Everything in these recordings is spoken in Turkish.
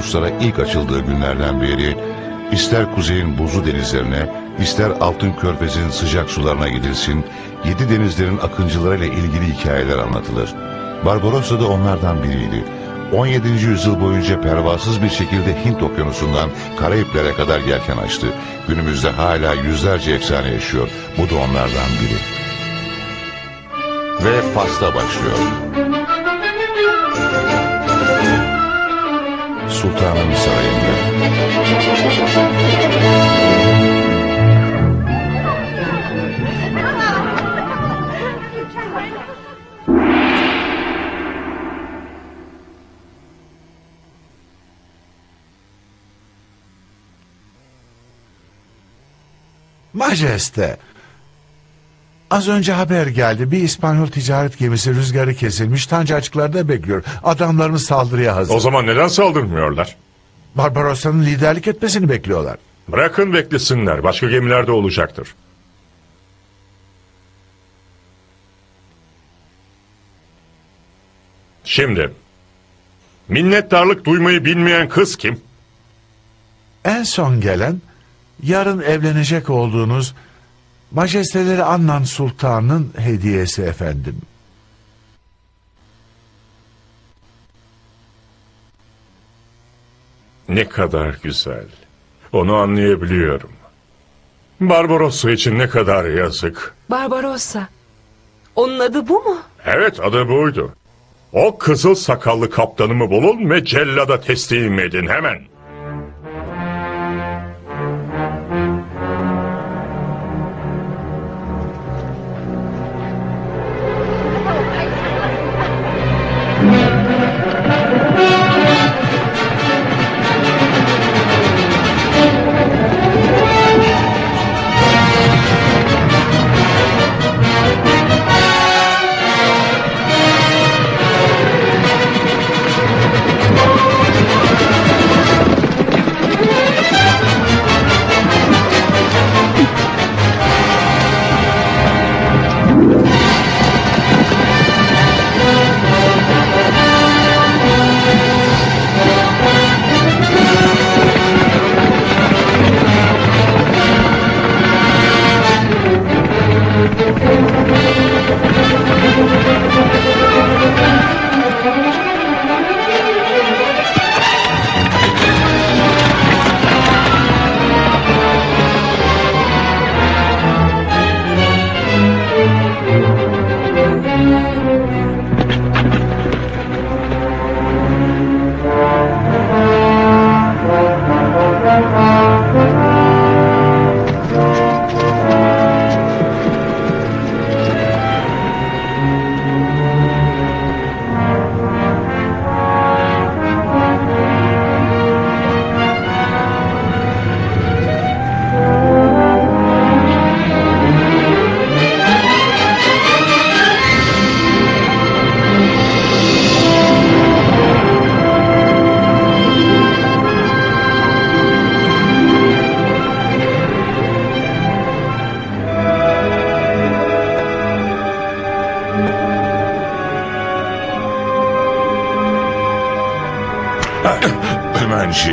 Okyanuslara ilk açıldığı günlerden beri ister kuzeyin buzlu denizlerine, ister altın körfezin sıcak sularına gidilsin, yedi denizlerin akıncılarıyla ilgili hikayeler anlatılır. Barbarossa da onlardan biriydi. 17. yüzyıl boyunca pervasız bir şekilde Hint okyanusundan Karayiplere kadar yelken açtı. Günümüzde hala yüzlerce efsane yaşıyor. Bu da onlardan biri. Ve Fas'ta başlıyor. Sultanın sarayında. Majeste. Az önce haber geldi. Bir İspanyol ticaret gemisi rüzgarı kesilmiş. Tanca açıklarda bekliyor. Adamlarımız saldırıya hazır. O zaman neden saldırmıyorlar? Barbarossa'nın liderlik etmesini bekliyorlar. Bırakın beklesinler. Başka gemilerde olacaktır. Şimdi minnettarlık duymayı bilmeyen kız kim? En son gelen yarın evlenecek olduğunuz Majesteleri Annan Sultan'ın hediyesi efendim. Ne kadar güzel. Onu anlayabiliyorum. Barbarossa için ne kadar yazık. Barbarossa. Onun adı bu mu? Evet adı buydu. O kızıl sakallı kaptanımı bulun ve cellada teslim edin hemen.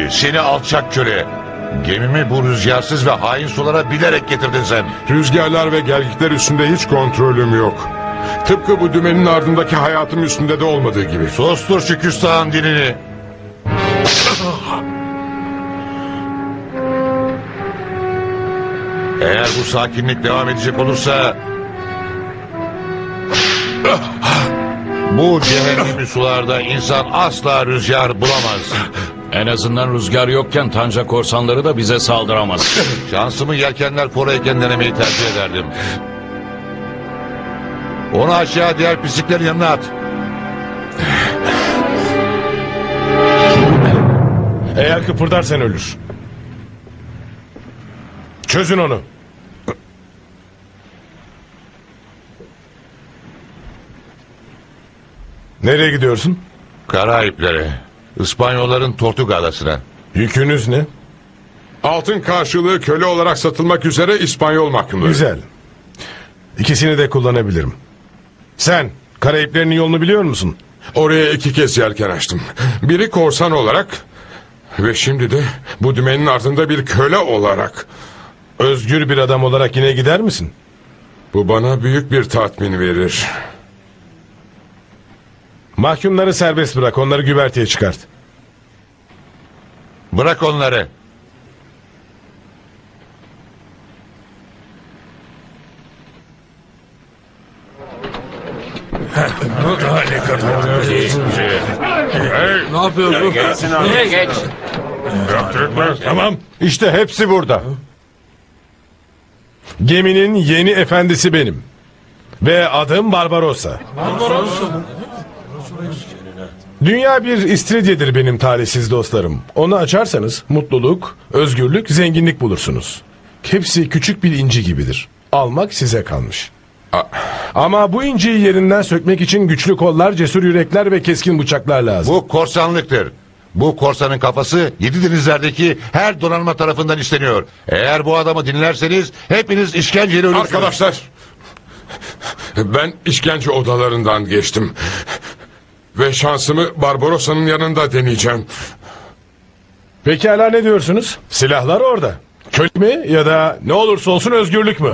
Seni alçak köle. Gemimi bu rüzgarsız ve hain sulara bilerek getirdin sen. Rüzgarlar ve gelgitler üstünde hiç kontrolüm yok. Tıpkı bu dümenin ardındaki hayatım üstünde de olmadığı gibi. Sustur şu küstahın dilini. Eğer bu sakinlik devam edecek olursa... Bu cehennemli sularda insan asla rüzgar bulamaz. En azından rüzgar yokken Tanca korsanları da bize saldıramaz. Şansımı yelkenler forayken denemeyi tercih ederdim. Onu aşağı diğer pisliklerin yanına at. Eğer kıpırdarsan ölür. Çözün onu. Nereye gidiyorsun? Karayiplere, İspanyolların Tortuga adasına. Yükünüz ne? Altın karşılığı köle olarak satılmak üzere İspanyol mahkumları. Güzel. İkisini de kullanabilirim. Sen Karayiplerin yolunu biliyor musun? Oraya iki kez yelken açtım. Biri korsan olarak ve şimdi de bu dümenin ardında bir köle olarak. Özgür bir adam olarak yine gider misin? Bu bana büyük bir tatmin verir. Mahkumları serbest bırak, onları güverteye çıkart. Bırak onları. Ne yapıyorsun? Nereye geç? Tamam, işte hepsi burada. Geminin yeni efendisi benim. Ve adım Barbarossa. Dünya bir istiridyedir benim talihsiz dostlarım. Onu açarsanız mutluluk, özgürlük, zenginlik bulursunuz. Hepsi küçük bir inci gibidir. Almak size kalmış. Ama bu inciyi yerinden sökmek için güçlü kollar, cesur yürekler ve keskin bıçaklar lazım. Bu korsanlıktır. Bu korsanın kafası yedi denizlerdeki her donanma tarafından isteniyor. Eğer bu adamı dinlerseniz hepiniz işkenceyle ölürsünüz. Arkadaşlar ben işkence odalarından geçtim. Ve şansımı Barbarossa'nın yanında deneyeceğim. Pekala ne diyorsunuz? Silahlar orada. Köle mi ya da ne olursa olsun özgürlük mü?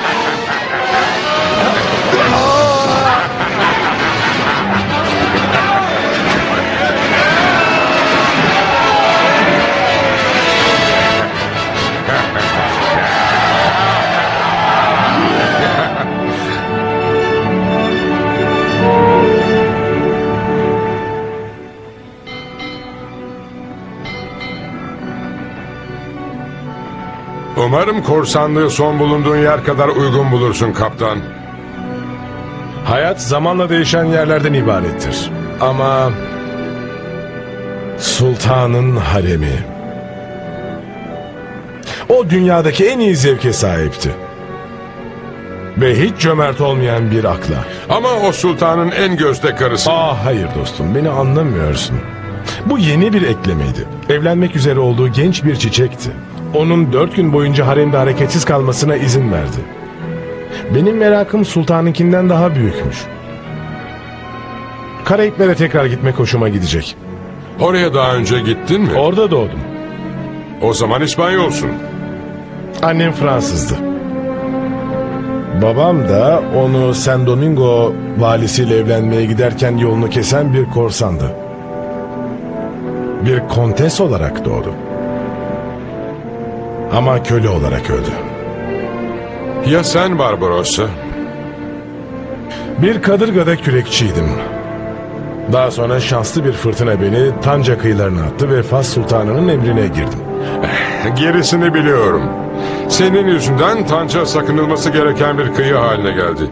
Umarım korsanlığı son bulunduğun yer kadar uygun bulursun kaptan. Hayat zamanla değişen yerlerden ibarettir. Ama sultanın haremi. O dünyadaki en iyi zevke sahipti. Ve hiç cömert olmayan bir akla. Ama o sultanın en gözde karısı. Ah hayır dostum beni anlamıyorsun. Bu yeni bir eklemeydi. Evlenmek üzere olduğu genç bir çiçekti. Onun dört gün boyunca haremde hareketsiz kalmasına izin verdi. Benim merakım sultanınkinden daha büyükmüş. Karayiplere tekrar gitmek hoşuma gidecek. Oraya daha önce gittin mi? Orada doğdum. O zaman İspanyolsun. Annem Fransızdı. Babam da onu San Domingo valisiyle evlenmeye giderken yolunu kesen bir korsandı. Bir kontes olarak doğdu. Ama köle olarak öldü. Ya sen Barbarossa? Bir kadırgada kürekçiydim. Daha sonra şanslı bir fırtına beni Tanca kıyılarına attı ve Fas Sultanı'nın emrine girdim. Gerisini biliyorum. Senin yüzünden Tanca sakınılması gereken bir kıyı haline geldi.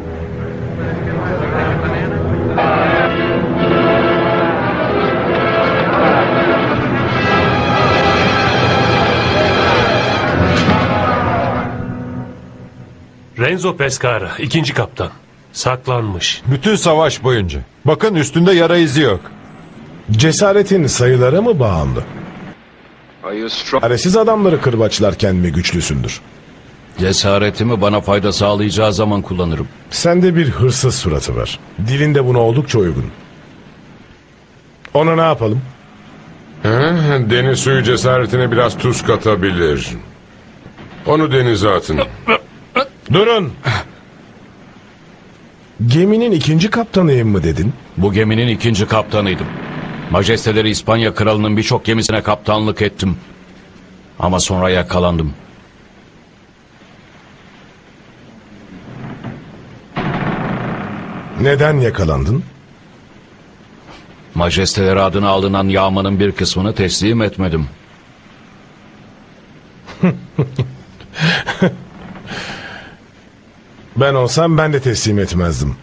Renzo Pescara, ikinci kaptan. Saklanmış. Bütün savaş boyunca. Bakın üstünde yara izi yok. Cesaretin sayılara mı bağımlı? Çaresiz adamları kırbaçlarken mi güçlüsündür? Cesaretimi bana fayda sağlayacağı zaman kullanırım. Sende bir hırsız suratı var. Dilinde buna oldukça uygun. Ona ne yapalım? Deniz suyu cesaretine biraz tuz katabilir. Onu denize atın. Durun! Geminin ikinci kaptanıyım mı dedin? Bu geminin ikinci kaptanıydım. Majesteleri İspanya kralının birçok gemisine kaptanlık ettim. Ama sonra yakalandım. Neden yakalandın? Majesteleri adına alınan yağmanın bir kısmını teslim etmedim. Ben olsam ben de teslim etmezdim.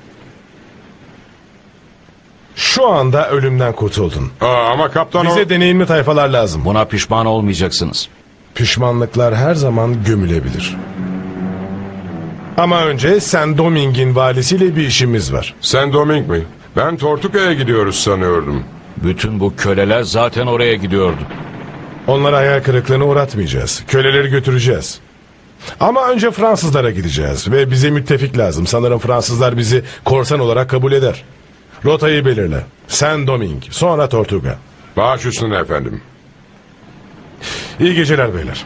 Şu anda ölümden kurtuldun. Aa, ama kaptan o... Bize deneyimli tayfalar lazım. Buna pişman olmayacaksınız. Pişmanlıklar her zaman gömülebilir. Ama önce Sen Doming'in valisiyle bir işimiz var. Sen Doming mi? Ben Tortuka'ya gidiyoruz sanıyordum. Bütün bu köleler zaten oraya gidiyordu. Onlara hayal kırıklığına uğratmayacağız. Köleleri götüreceğiz. Ama önce Fransızlara gideceğiz ve bize müttefik lazım. Sanırım Fransızlar bizi korsan olarak kabul eder. Rotayı belirle. Sen Doming, sonra Tortuga. Baş üstüne efendim. İyi geceler beyler.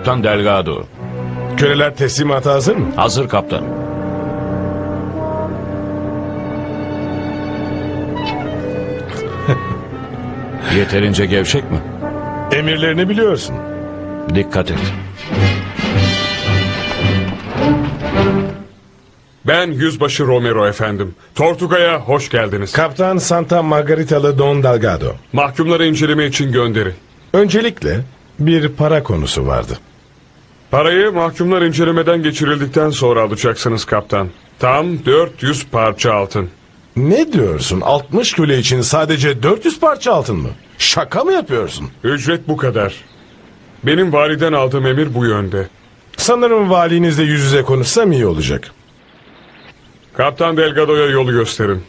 Kaptan Delgado. Köleler teslimata hazır mı? Hazır kaptan. Yeterince gevşek mi? Emirlerini biliyorsun. Dikkat et. Ben Yüzbaşı Romero efendim. Tortuga'ya hoş geldiniz. Kaptan Santa Margaritalı Don Delgado. Mahkumları inceleme için gönderin. Öncelikle bir para konusu vardı. Parayı mahkumlar incelemeden geçirildikten sonra alacaksınız kaptan. Tam 400 parça altın. Ne diyorsun? 60 köle için sadece 400 parça altın mı? Şaka mı yapıyorsun? Ücret bu kadar. Benim validen aldığım emir bu yönde. Sanırım valinizle yüz yüze konuşsam iyi olacak. Kaptan Delgado'ya yolu gösterin.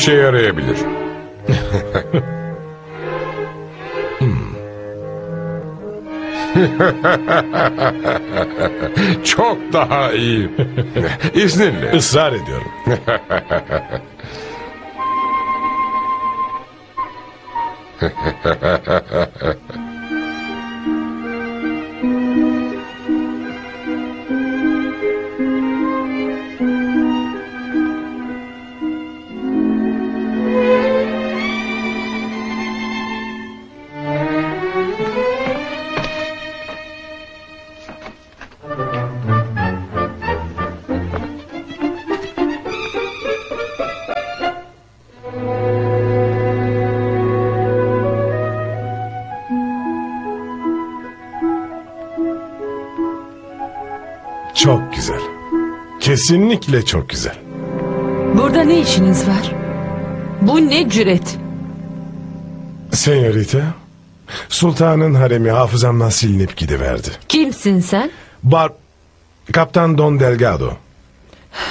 İşe yarayabilir. Çok daha iyi. İzninle. Israr ediyorum. Kesinlikle çok güzel. Burada ne işiniz var? Bu ne cüret? Senyorita, sultanın haremi hafızamdan silinip gidiverdi. Kimsin sen? Bar... Kaptan Don Delgado.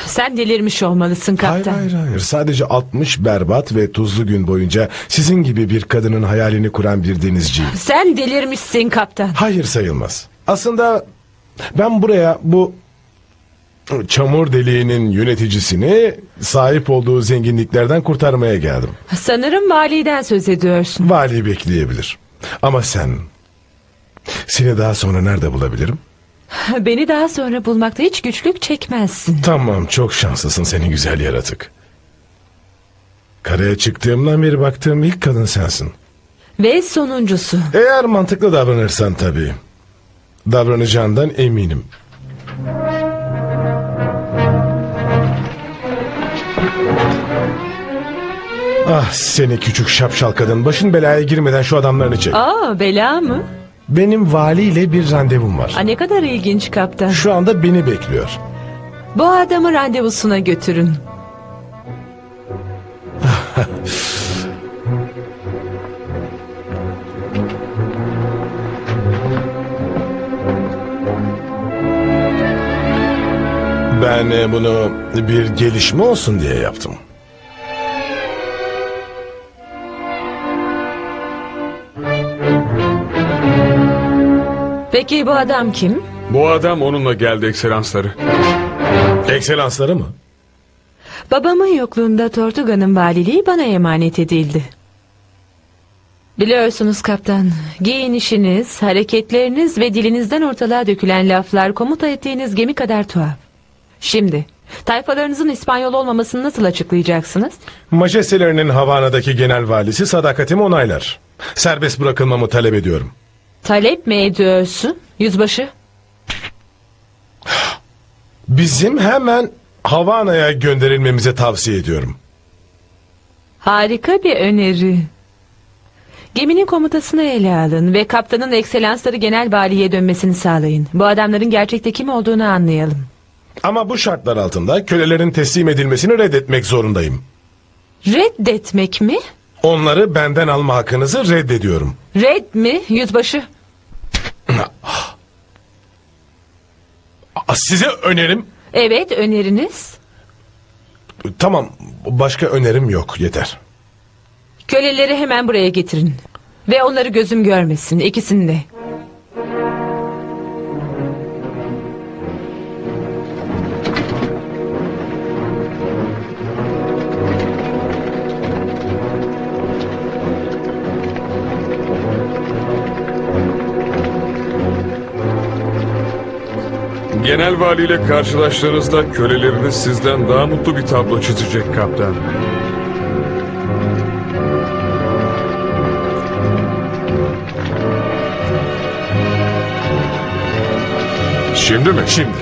Sen delirmiş olmalısın kaptan. Hayır hayır hayır. Sadece 60 berbat ve tuzlu gün boyunca sizin gibi bir kadının hayalini kuran bir denizciyim. Sen delirmişsin kaptan. Hayır sayılmaz. Aslında ben buraya bu çamur deliğinin yöneticisini sahip olduğu zenginliklerden kurtarmaya geldim. Sanırım validen söz ediyorsun. Vali bekleyebilir. Ama sen... Seni daha sonra nerede bulabilirim? Beni daha sonra bulmakta hiç güçlük çekmezsin. Tamam çok şanslısın seni güzel yaratık. Karaya çıktığımdan beri baktığım ilk kadın sensin. Ve sonuncusu. Eğer mantıklı davranırsan tabii. Davranacağından eminim. Ah seni küçük şapşal kadın. Başın belaya girmeden şu adamlarını çek. Aa bela mı? Benim valiyle bir randevum var. Aa, ne kadar ilginç kaptan. Şu anda beni bekliyor. Bu adamı randevusuna götürün. Ben e, bunu bir gelişme olsun diye yaptım. Peki bu adam kim? Bu adam onunla geldi ekselansları. Ekselansları mı? Babamın yokluğunda Tortuga'nın valiliği bana emanet edildi. Biliyorsunuz kaptan, giyinişiniz, hareketleriniz ve dilinizden ortalığa dökülen laflar komuta ettiğiniz gemi kadar tuhaf. Şimdi, tayfalarınızın İspanyol olmamasını nasıl açıklayacaksınız? Majestelerinin Havana'daki genel valisi sadakatimi onaylar. Serbest bırakılmamı talep ediyorum. Talep mi ediyorsun, yüzbaşı? Bizim hemen Havana'ya gönderilmemizi tavsiye ediyorum. Harika bir öneri. Geminin komutasını ele alın ve kaptanın ekselansları genel valiye dönmesini sağlayın. Bu adamların gerçekte kim olduğunu anlayalım. Ama bu şartlar altında kölelerin teslim edilmesini reddetmek zorundayım. Reddetmek mi? Onları benden alma hakkınızı reddediyorum. Red mi yüzbaşı? Aa, Size önerim... Evet öneriniz. Tamam başka önerim yok yeter. Köleleri hemen buraya getirin. Ve onları gözüm görmesin ikisini de. Genel valiyle karşılaştığınızda köleleriniz sizden daha mutlu bir tablo çizecek kaptan. Şimdi mi? Şimdi.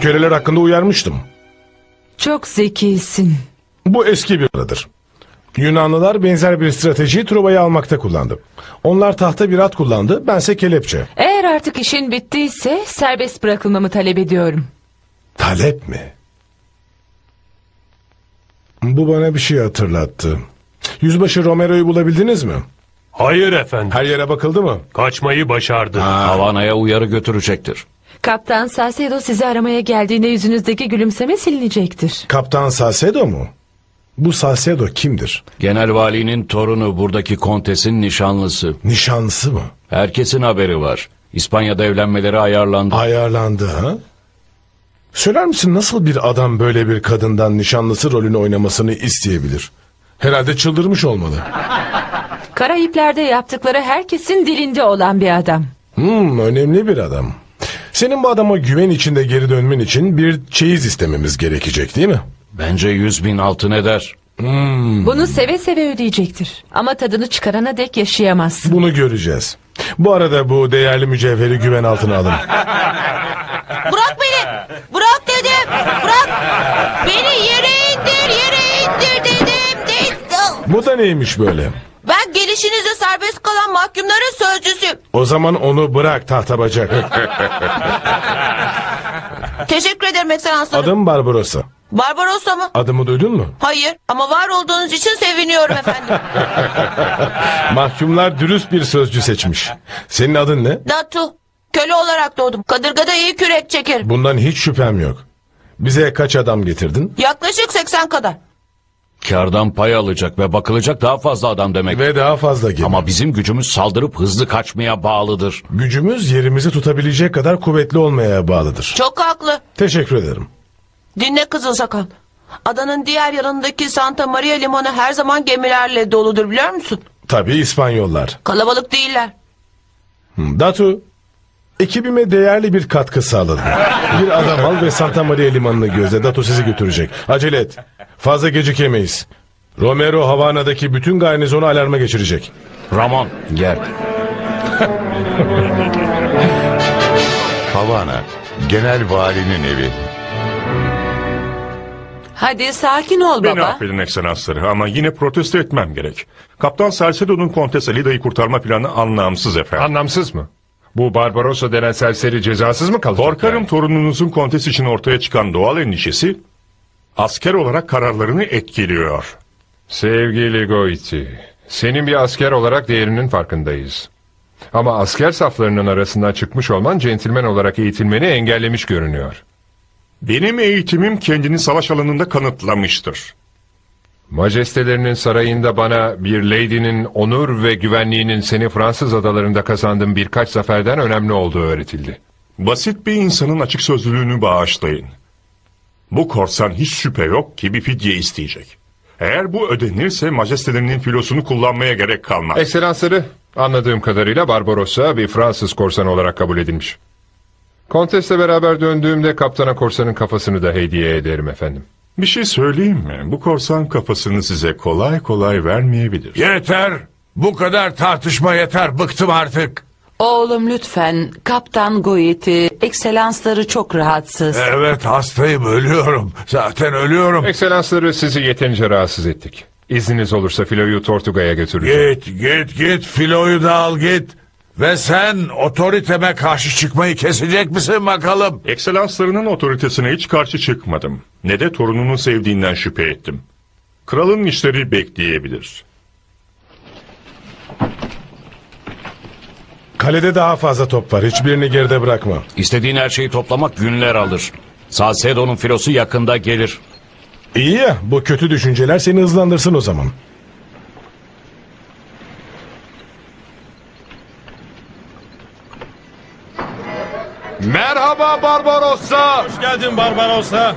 Köleler hakkında uyarmıştım. Çok zekisin. Bu eski bir adıdır. Yunanlılar benzer bir stratejiyi Truva'yı almakta kullandı. Onlar tahta bir at kullandı, bense kelepçe. Eğer artık işin bittiyse serbest bırakılmamı talep ediyorum. Talep mi? Bu bana bir şey hatırlattı. Yüzbaşı Romero'yu bulabildiniz mi? Hayır efendim. Her yere bakıldı mı? Kaçmayı başardı. Havana'ya uyarı götürecektir. Kaptan Salcedo sizi aramaya geldiğinde yüzünüzdeki gülümseme silinecektir. Kaptan Salcedo mu? Bu Salcedo kimdir? Genel valinin torunu buradaki kontesin nişanlısı. Nişanlısı mı? Herkesin haberi var. İspanya'da evlenmeleri ayarlandı. Ayarlandı ha? Söyler misin nasıl bir adam böyle bir kadından nişanlısı rolünü oynamasını isteyebilir? Herhalde çıldırmış olmalı. Karayipler'de yaptıkları herkesin dilinde olan bir adam. Hmm, önemli bir adam. Senin bu adama güven içinde geri dönmen için bir çeyiz istememiz gerekecek değil mi? Bence yüz bin altın eder. Bunu seve seve ödeyecektir. Ama tadını çıkarana dek yaşayamazsın. Bunu göreceğiz. Bu arada bu değerli mücevheri güven altına alın. Bırak beni. Bırak dedim. Bırak. Beni yere indir, yere indir dedim. dedim. Bu da neymiş böyle? Gelişinizde serbest kalan mahkumların sözcüsüyüm. O zaman onu bırak tahta bacak. Teşekkür ederim ekselanslarım. Adım Barbarossa. Barbarossa mı? Adımı duydun mu? Hayır ama var olduğunuz için seviniyorum efendim. Mahkumlar dürüst bir sözcü seçmiş. Senin adın ne? Datu. Köle olarak doğdum. Kadırgada iyi kürek çekerim. Bundan hiç şüphem yok. Bize kaç adam getirdin? Yaklaşık 80 kadar. Kardan pay alacak ve bakılacak daha fazla adam demek. Ve daha fazla gemi. Ama bizim gücümüz saldırıp hızlı kaçmaya bağlıdır. Gücümüz yerimizi tutabilecek kadar kuvvetli olmaya bağlıdır. Çok haklı. Teşekkür ederim. Dinle kızıl sakal. Adanın diğer yanındaki Santa Maria limanı her zaman gemilerle doludur biliyor musun? Tabii İspanyollar. Kalabalık değiller. Datu, ekibime değerli bir katkı sağladın. Bir adam al ve Santa Maria limanını gözle. Datu sizi götürecek. Acele et. Fazla gecikemeyiz. Romero Havana'daki bütün garnizonu alarma geçirecek. Ramon gel. Havana, genel valinin evi. Hadi sakin ol Beni baba. affedin ekselansları ama yine protesto etmem gerek. Kaptan Salcedo'nun Kontes Alida'yı kurtarma planı anlamsız efendim. Anlamsız mı? Bu Barbarossa denen serseri cezasız mı kalacak? Korkarım yani? torununuzun Kontes için ortaya çıkan doğal endişesi asker olarak kararlarını etkiliyor. Sevgili Goiti, senin bir asker olarak değerinin farkındayız. Ama asker saflarının arasından çıkmış olman centilmen olarak eğitilmeni engellemiş görünüyor. Benim eğitimim kendini savaş alanında kanıtlamıştır. Majestelerinin sarayında bana bir lady'nin onur ve güvenliğinin seni Fransız adalarında kazandığın birkaç zaferden önemli olduğu öğretildi. Basit bir insanın açık sözlülüğünü bağışlayın. Bu korsan hiç şüphe yok ki bir fidye isteyecek. Eğer bu ödenirse majestelerinin filosunu kullanmaya gerek kalmaz. Ekselansları anladığım kadarıyla Barbarossa bir Fransız korsan olarak kabul edilmiş. Kontesle beraber döndüğümde kaptana korsanın kafasını da hediye ederim efendim. Bir şey söyleyeyim mi? Bu korsan kafasını size kolay kolay vermeyebilir. Yeter. Bu kadar tartışma yeter. Bıktım artık. Oğlum lütfen Kaptan Goyet'i ekselansları çok rahatsız. Evet hastayım ölüyorum. Zaten ölüyorum. Ekselansları sizi yeterince rahatsız ettik. İzniniz olursa filoyu Tortuga'ya götüreceğim. Git git git filoyu da al git. Ve sen otoriteme karşı çıkmayı kesecek misin bakalım? Ekselanslarının otoritesine hiç karşı çıkmadım. Ne de torununu sevdiğinden şüphe ettim. Kralın işleri bekleyebilir. Kalede daha fazla top var. Hiçbirini geride bırakma. İstediğin her şeyi toplamak günler alır. Salcedo'nun filosu yakında gelir. İyi ya bu kötü düşünceler seni hızlandırsın o zaman. Merhaba Barbarossa! Hoş geldin Barbarossa.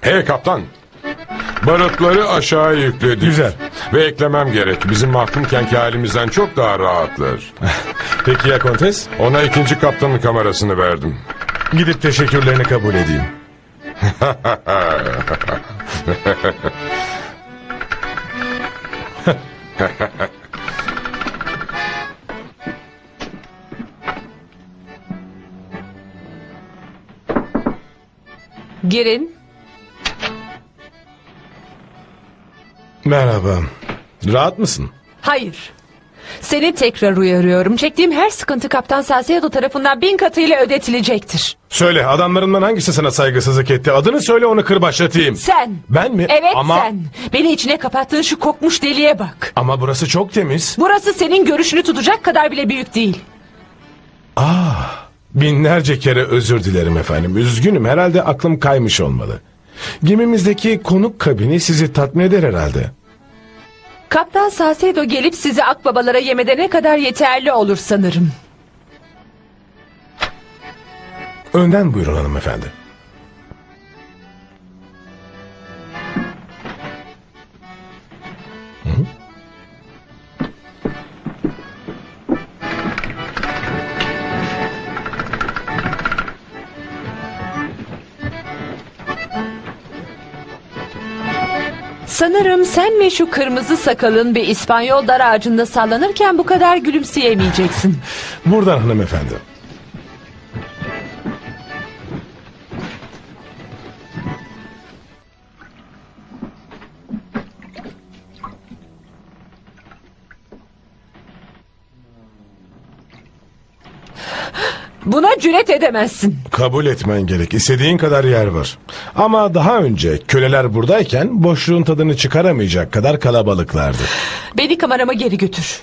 Hey kaptan. Barutları aşağı yükledik. Güzel. Ve eklemem gerek. Bizim mahkumkenki halimizden çok daha rahatlar. Peki ya Kontes? Ona ikinci kaptanın kamerasını verdim. Gidip teşekkürlerini kabul edeyim. Girin. Merhaba. Rahat mısın? Hayır. Seni tekrar uyarıyorum. Çektiğim her sıkıntı Kaptan Salcedo tarafından bin katıyla ödetilecektir. Söyle adamlarından hangisi sana saygısızlık etti? Adını söyle onu kırbaçlatayım. Sen. Ben mi? Evet Ama... sen. Beni içine kapattığın şu kokmuş deliğe bak. Ama burası çok temiz. Burası senin görüşünü tutacak kadar bile büyük değil. Binlerce kere özür dilerim efendim. Üzgünüm herhalde aklım kaymış olmalı. Gemimizdeki konuk kabini sizi tatmin eder herhalde. Kaptan Salcedo gelip sizi akbabalara yem edene kadar yeterli olur sanırım. Önden buyurun hanımefendi. Sanırım sen ve şu kırmızı sakalın bir İspanyol dar ağacında sallanırken bu kadar gülümseyemeyeceksin. Buradan hanımefendi. Cüret edemezsin. Kabul etmen gerek. İstediğin kadar yer var. Ama daha önce köleler buradayken boşluğun tadını çıkaramayacak kadar kalabalıklardı. Beni kamerama geri götür.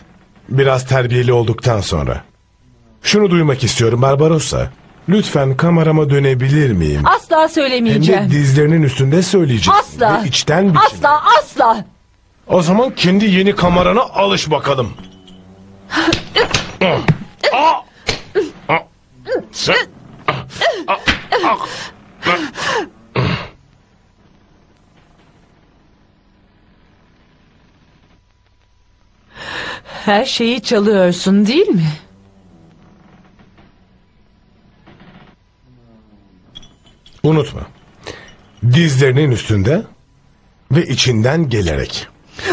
Biraz terbiyeli olduktan sonra. Şunu duymak istiyorum Barbarossa. Lütfen kamerama dönebilir miyim? Asla Hem söylemeyeceğim. de dizlerinin üstünde söyleyeceksin. Asla. Ve içten biçimde. Asla asla. O zaman kendi yeni kamerana alış bakalım. Her şeyi çalıyorsun değil mi? Unutma. Dizlerinin üstünde ve içinden gelerek.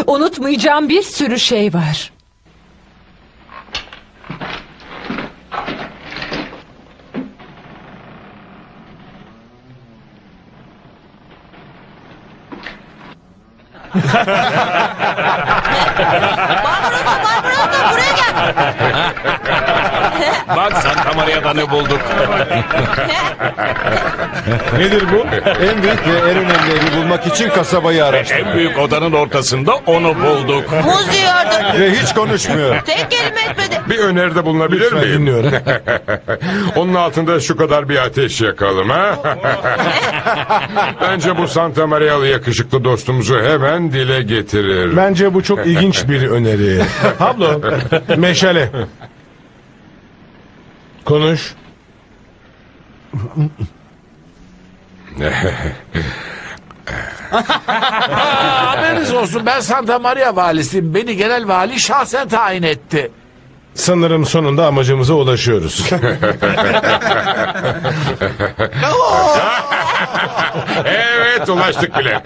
Unutmayacağım bir sürü şey var. Barbarossa, Barbarossa buraya gel. Bak Santa Maria'da ne bulduk. Nedir bu? en büyük ve en önemli evi bulmak için kasabayı araştır. en büyük odanın ortasında onu bulduk. Muz yiyordur. Ve hiç konuşmuyor. Tek kelime etmedi. Bir öneride bulunabilir Lütfen miyim? dinliyorum. Onun altında şu kadar bir ateş yakalım ha? Bence bu Santa Maria'lı yakışıklı dostumuzu hemen dile getirir. Bence bu çok ilginç bir öneri. Pablo, meşale. Konuş. Haberiniz olsun ben Santa Maria valisiyim. Beni genel vali şahsen tayin etti. Sanırım sonunda amacımıza ulaşıyoruz. evet ulaştık bile.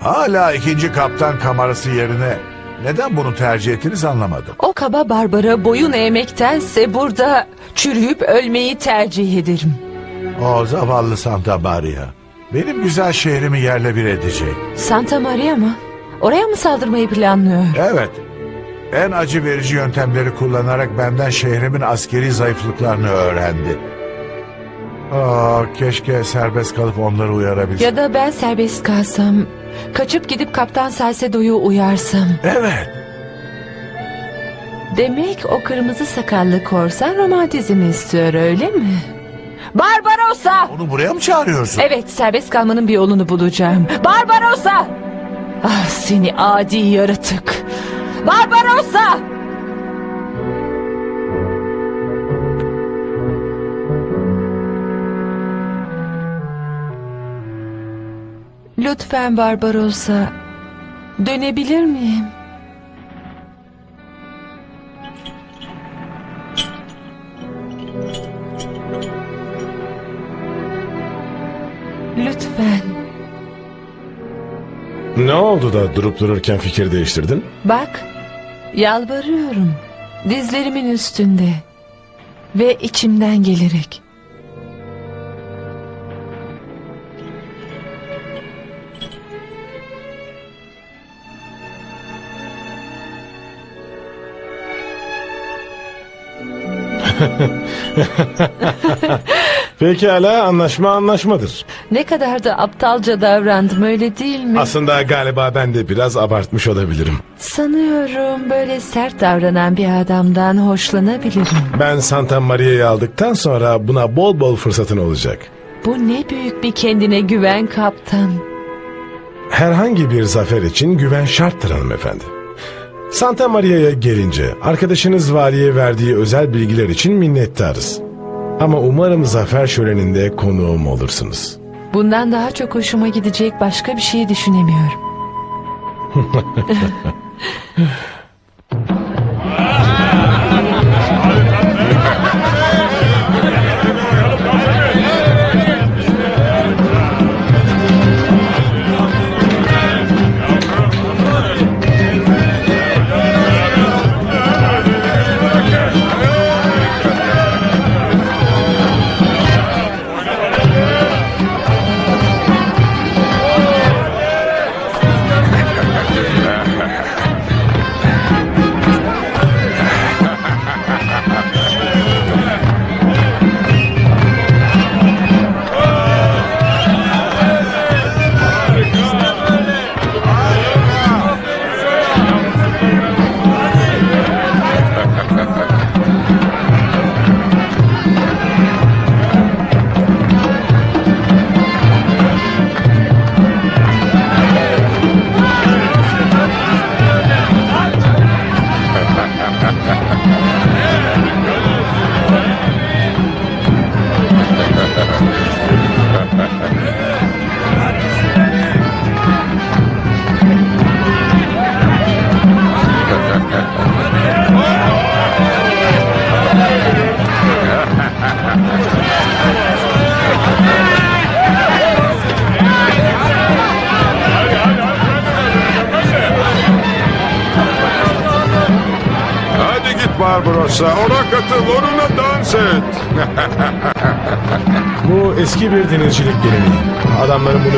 Hala ikinci kaptan kamerası yerine neden bunu tercih ettiniz anlamadım. O kaba barbara boyun eğmektense burada çürüyüp ölmeyi tercih ederim. O zavallı Santa Maria. Benim güzel şehrimi yerle bir edecek. Santa Maria mı? Oraya mı saldırmayı planlıyor? Evet. En acı verici yöntemleri kullanarak benden şehrimin askeri zayıflıklarını öğrendi. Aa, keşke serbest kalıp onları uyarabilsem. Ya da ben serbest kalsam, kaçıp gidip Kaptan Salcedo'yu uyarsam. Evet. Demek o kırmızı sakallı korsan romantizm istiyor öyle mi? Barbarossa! Onu buraya mı çağırıyorsun? Evet serbest kalmanın bir yolunu bulacağım. Barbarossa! Ah seni adi yaratık. Barbarossa! Lütfen Barbarossa. Dönebilir miyim? Lütfen. Ne oldu da durup dururken fikir değiştirdin? Bak, yalvarıyorum. Dizlerimin üstünde. Ve içimden gelerek. Pekala anlaşma anlaşmadır. Ne kadar da aptalca davrandım öyle değil mi? Aslında galiba ben de biraz abartmış olabilirim. Sanıyorum böyle sert davranan bir adamdan hoşlanabilirim. Ben Santa Maria'yı aldıktan sonra buna bol bol fırsatın olacak. Bu ne büyük bir kendine güven kaptan. Herhangi bir zafer için güven şarttır hanımefendi. Santa Maria'ya gelince arkadaşınız valiye verdiği özel bilgiler için minnettarız. Ama umarım zafer şöleninde konuğum olursunuz. Bundan daha çok hoşuma gidecek başka bir şey düşünemiyorum.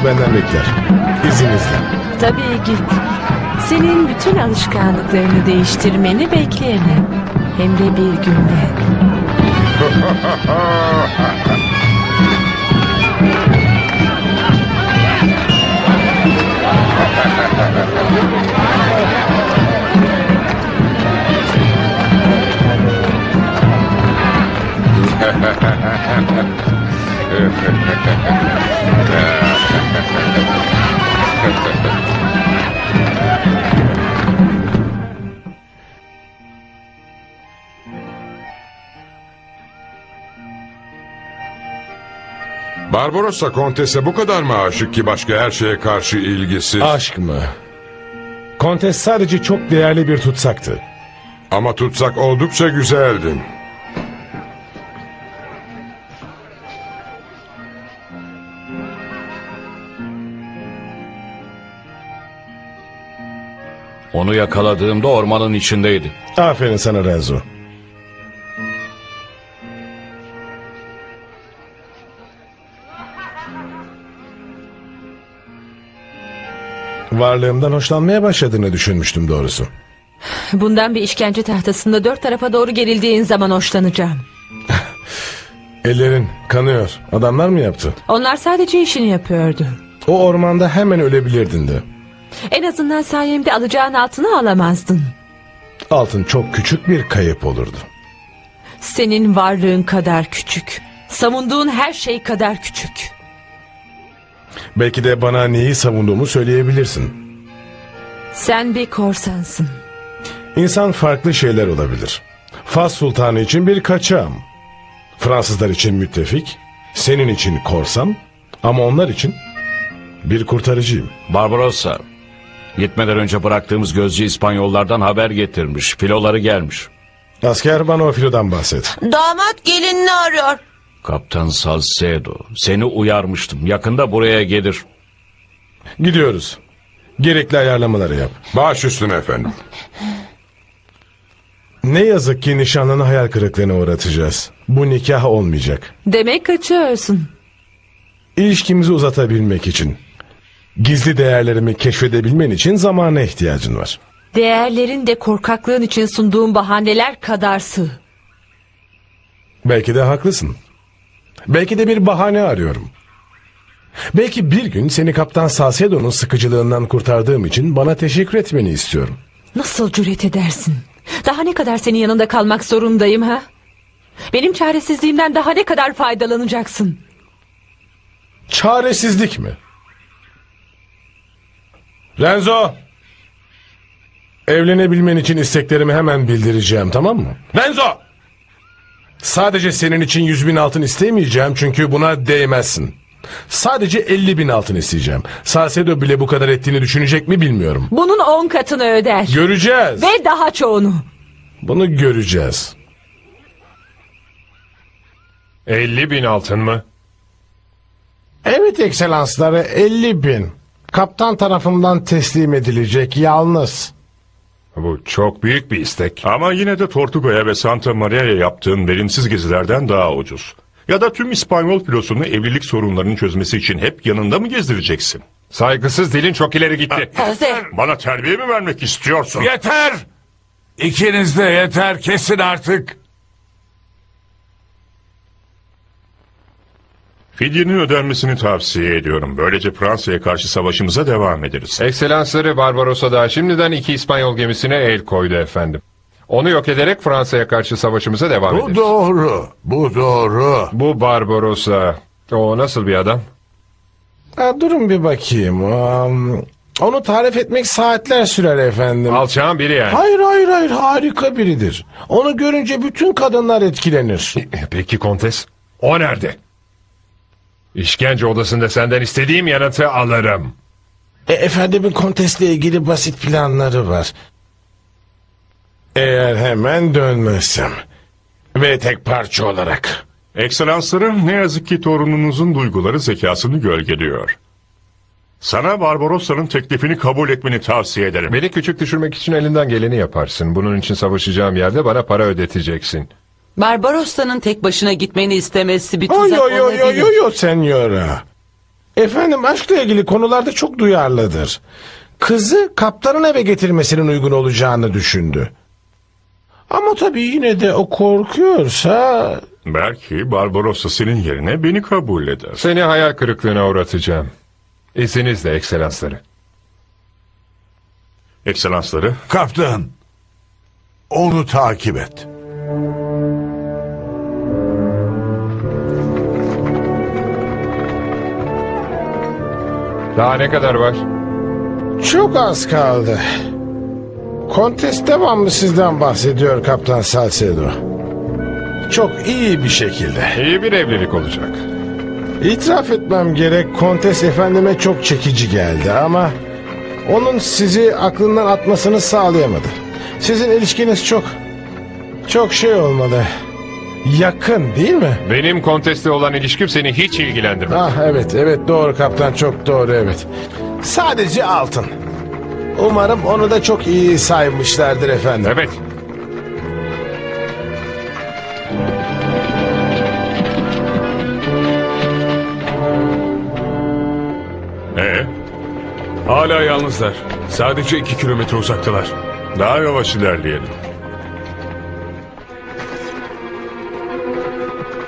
bunu benden bekler. İzninizle. Tabii git. Senin bütün alışkanlıklarını değiştirmeni bekleyemem. Hem de bir günde. Barbarossa kontese bu kadar mı aşık ki başka her şeye karşı ilgisiz? Aşk mı? Kontes sadece çok değerli bir tutsaktı. Ama tutsak oldukça güzeldi. Onu yakaladığımda ormanın içindeydi. Aferin sana Renzo. Varlığımdan hoşlanmaya başladığını düşünmüştüm doğrusu. Bundan bir işkence tahtasında dört tarafa doğru gerildiğin zaman hoşlanacağım. Ellerin kanıyor. Adamlar mı yaptı? Onlar sadece işini yapıyordu. O ormanda hemen ölebilirdin de. En azından sayemde alacağın altını alamazdın. Altın çok küçük bir kayıp olurdu. Senin varlığın kadar küçük. Savunduğun her şey kadar küçük. Belki de bana neyi savunduğumu söyleyebilirsin. Sen bir korsansın. İnsan farklı şeyler olabilir. Fas Sultanı için bir kaçağım. Fransızlar için müttefik, senin için korsan ama onlar için bir kurtarıcıyım. Barbarossa, gitmeden önce bıraktığımız gözcü İspanyollardan haber getirmiş. Filoları gelmiş. Asker bana o filodan bahset. Damat gelinini arıyor. Kaptan Salcedo, seni uyarmıştım. Yakında buraya gelir. Gidiyoruz. Gerekli ayarlamaları yap. Baş üstüne efendim. Ne yazık ki nişanlını hayal kırıklığına uğratacağız. Bu nikah olmayacak. Demek kaçıyorsun. İlişkimizi uzatabilmek için, gizli değerlerimi keşfedebilmen için zamana ihtiyacın var. Değerlerin de korkaklığın için sunduğun bahaneler kadar sığ. Belki de haklısın. Belki de bir bahane arıyorum. Belki bir gün seni Kaptan Salcedo'nun sıkıcılığından kurtardığım için bana teşekkür etmeni istiyorum. Nasıl cüret edersin? Daha ne kadar senin yanında kalmak zorundayım ha? Benim çaresizliğimden daha ne kadar faydalanacaksın? Çaresizlik mi? Renzo! Evlenebilmen için isteklerimi hemen bildireceğim tamam mı? Renzo! Sadece senin için yüz bin altın istemeyeceğim çünkü buna değmezsin. Sadece elli bin altın isteyeceğim. Salcedo bile bu kadar ettiğini düşünecek mi bilmiyorum. Bunun on katını öder. Göreceğiz. Ve daha çoğunu. Bunu göreceğiz. 50 bin altın mı? Evet ekselansları 50 bin. Kaptan tarafından teslim edilecek yalnız. Bu çok büyük bir istek. Ama yine de Tortugo'ya ve Santa Maria'ya yaptığın verimsiz gezilerden daha ucuz. Ya da tüm İspanyol filosunu evlilik sorunlarını çözmesi için hep yanında mı gezdireceksin? Saygısız dilin çok ileri gitti. Bana terbiye mi vermek istiyorsun? Yeter! İkiniz de yeter kesin artık. Fidyenin ödenmesini tavsiye ediyorum. Böylece Fransa'ya karşı savaşımıza devam ederiz. Ekselansları Barbarossa da şimdiden iki İspanyol gemisine el koydu efendim. Onu yok ederek Fransa'ya karşı savaşımıza devam Bu ederiz. doğru. Bu doğru. Bu Barbarossa. O nasıl bir adam? Ha, durun bir bakayım. Um, onu tarif etmek saatler sürer efendim. Alçağın biri yani. Hayır hayır hayır harika biridir. Onu görünce bütün kadınlar etkilenir. Peki kontes? O nerede? İşkence odasında senden istediğim yanıtı alırım. E, efendimin kontestle ilgili basit planları var. Eğer hemen dönmezsem ve tek parça olarak. Ekselanslarım ne yazık ki torununuzun duyguları zekasını gölgeliyor. Sana Barbarossa'nın teklifini kabul etmeni tavsiye ederim. Beni küçük düşürmek için elinden geleni yaparsın. Bunun için savaşacağım yerde bana para ödeteceksin. Barbarossa'nın tek başına gitmeni istemesi bir Oy tuzak oy oy oy olabilir. oy oy senyora. Efendim aşkla ilgili konularda çok duyarlıdır. Kızı kaptanın eve getirmesinin uygun olacağını düşündü. Ama tabii yine de o korkuyorsa... Belki Barbarossa senin yerine beni kabul eder. Seni hayal kırıklığına uğratacağım. İzninizle ekselansları. Ekselansları. Kaptan, onu takip et. Daha ne kadar var? Çok az kaldı. Kontes devamlı sizden bahsediyor Kaptan Salcedo. Çok iyi bir şekilde. İyi bir evlilik olacak. İtiraf etmem gerek Kontes efendime çok çekici geldi ama onun sizi aklından atmasını sağlayamadı. Sizin ilişkiniz çok çok şey olmalı. Yakın değil mi? Benim konteste olan ilişkim seni hiç ilgilendirmez. Ah evet evet doğru kaptan çok doğru evet. Sadece altın. Umarım onu da çok iyi saymışlardır efendim. Evet. Ee? Hala yalnızlar. Sadece iki kilometre uzaktalar. Daha yavaş ilerleyelim.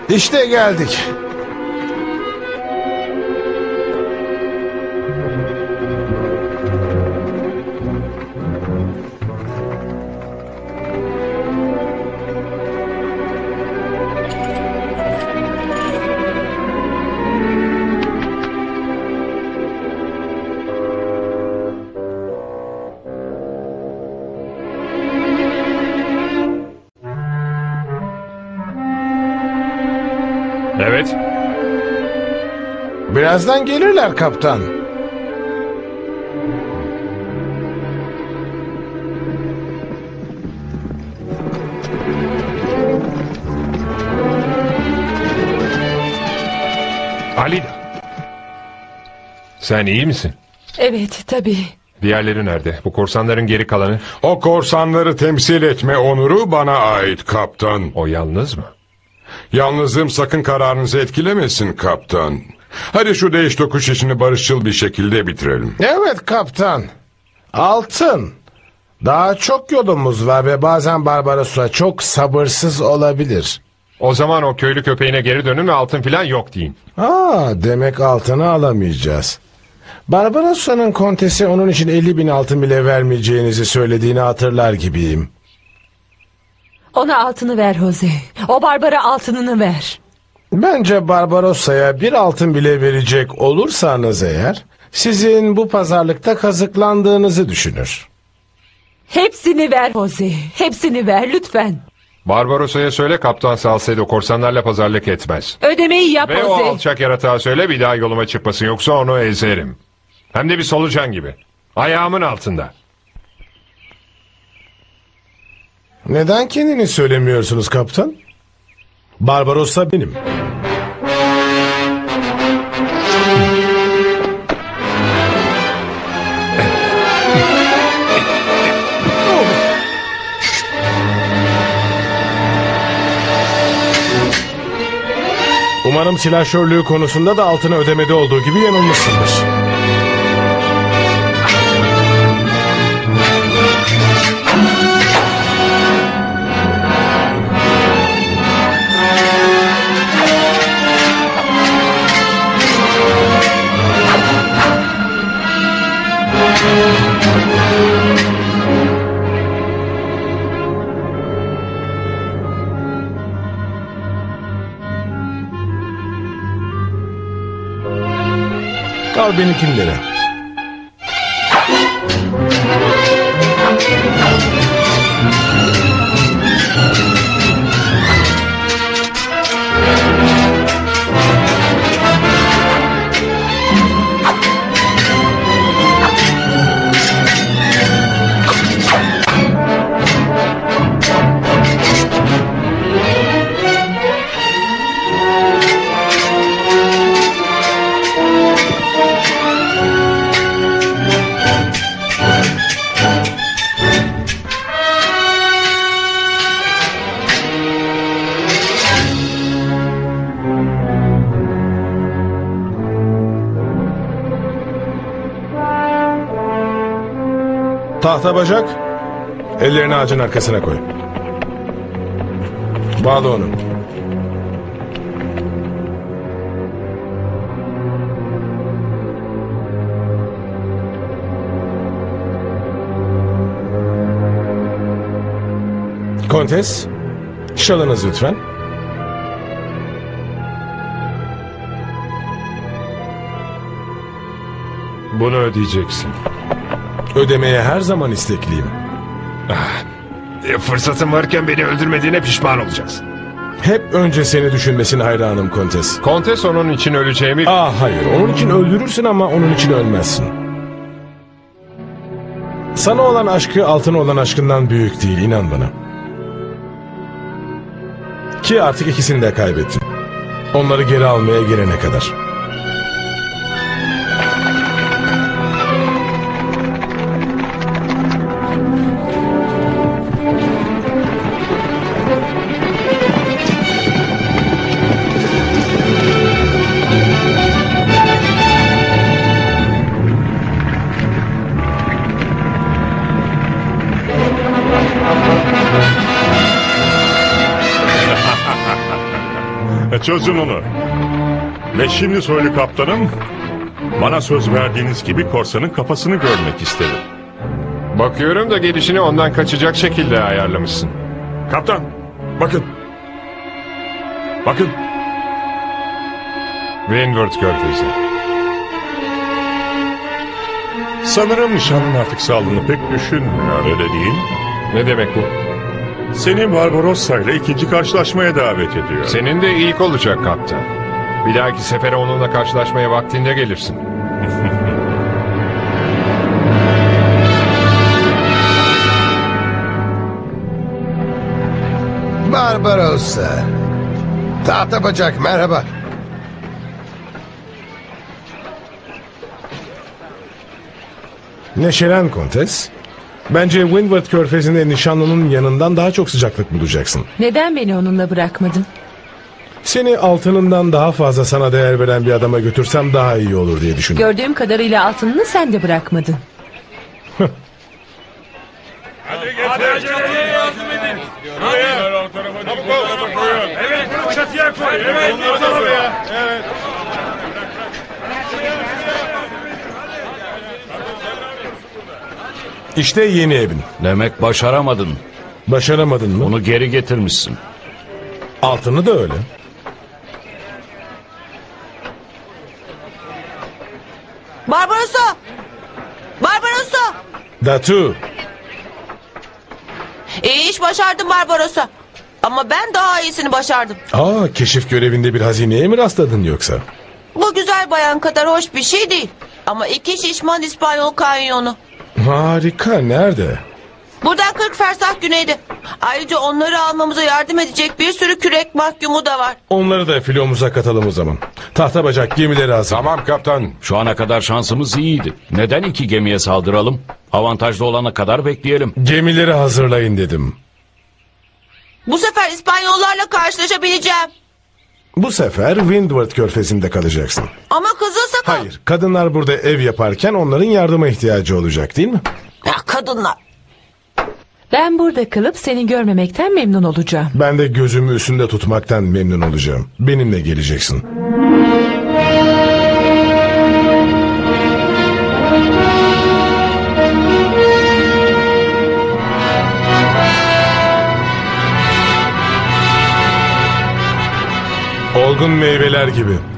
İşte geldik. Birazdan gelirler kaptan. Alida. Sen iyi misin? Evet tabii. Diğerleri nerede? Bu korsanların geri kalanı? O korsanları temsil etme onuru bana ait kaptan. O yalnız mı? Yalnızlığım sakın kararınızı etkilemesin kaptan. Hadi şu değiş tokuş işini barışçıl bir şekilde bitirelim. Evet kaptan. Altın. Daha çok yolumuz var ve bazen Barbarossa çok sabırsız olabilir. O zaman o köylü köpeğine geri dönün ve altın filan yok deyin. Aa, demek altını alamayacağız. Barbarossa'nın kontesi onun için 50 bin altın bile vermeyeceğinizi söylediğini hatırlar gibiyim. Ona altını ver Jose. O Barbara altınını ver. Bence Barbarossa'ya bir altın bile verecek olursanız eğer... ...sizin bu pazarlıkta kazıklandığınızı düşünür. Hepsini ver Jose. Hepsini ver lütfen. Barbarossa'ya söyle kaptan Salcedo korsanlarla pazarlık etmez. Ödemeyi yap Ve o Jose. alçak yaratığa söyle bir daha yoluma çıkmasın yoksa onu ezerim. Hem de bir solucan gibi. Ayağımın altında. Neden kendini söylemiyorsunuz kaptan? Barbarossa benim. Umarım silahşörlüğü konusunda da altına ödemede olduğu gibi yanılmışsındır. Al Tahta bacak. Ellerini ağacın arkasına koy. Bağla onu. Kontes, şalınız lütfen. Bunu ödeyeceksin. Ödemeye her zaman istekliyim. E, fırsatın varken beni öldürmediğine pişman olacaksın. Hep önce seni düşünmesine hayranım Kontes. Kontes onun için öleceğimi... Aa hayır, onun için öldürürsün ama onun için ölmezsin. Sana olan aşkı altına olan aşkından büyük değil, inan bana. Ki artık ikisini de kaybettin. Onları geri almaya gelene kadar. Çözün onu. Ve şimdi soylu kaptanım, bana söz verdiğiniz gibi korsanın kafasını görmek istedim. Bakıyorum da gelişini ondan kaçacak şekilde ayarlamışsın. Kaptan, bakın. Bakın. Windward Körfezi. Sanırım nişanın artık sağlığını pek düşünmüyor, öyle değil? Ne demek bu? Seni Barbarossa ile ikinci karşılaşmaya davet ediyor. Senin de ilk olacak kaptan. Bir dahaki sefere onunla karşılaşmaya vaktinde gelirsin. Barbarossa. Tahta bacak merhaba. Neşelen Kontes. Bence Windward Körfezi'nde nişanlının yanından daha çok sıcaklık bulacaksın. Neden beni onunla bırakmadın? Seni altınından daha fazla sana değer veren bir adama götürsem daha iyi olur diye düşündüm. Gördüğüm kadarıyla altınını sen de bırakmadın. Hadi acele yardım edin. Çabuk ol. koyun. Evet çatıya koy. Evet. Evet. İşte yeni evin. Demek başaramadın. Başaramadın mı? Onu geri getirmişsin. Altını da öyle. Barbarossa! Barbarossa! Datu. İyi iş başardın Barbarossa. Ama ben daha iyisini başardım. Aa keşif görevinde bir hazineye mi rastladın yoksa? Bu güzel bayan kadar hoş bir şey değil. Ama iki şişman İspanyol kanyonu. Harika nerede? Buradan 40 fersah güneyde. Ayrıca onları almamıza yardım edecek bir sürü kürek mahkumu da var. Onları da filomuza katalım o zaman. Tahta bacak gemileri hazır. Tamam kaptan. Şu ana kadar şansımız iyiydi. Neden iki gemiye saldıralım? Avantajlı olana kadar bekleyelim. Gemileri hazırlayın dedim. Bu sefer İspanyollarla karşılaşabileceğim. Bu sefer Windward körfezinde kalacaksın. Ama kızıl sakal. Hayır, kadınlar burada ev yaparken onların yardıma ihtiyacı olacak değil mi? Ya kadınlar. Ben burada kalıp seni görmemekten memnun olacağım. Ben de gözümü üstünde tutmaktan memnun olacağım. Benimle geleceksin. Olgun meyveler gibi.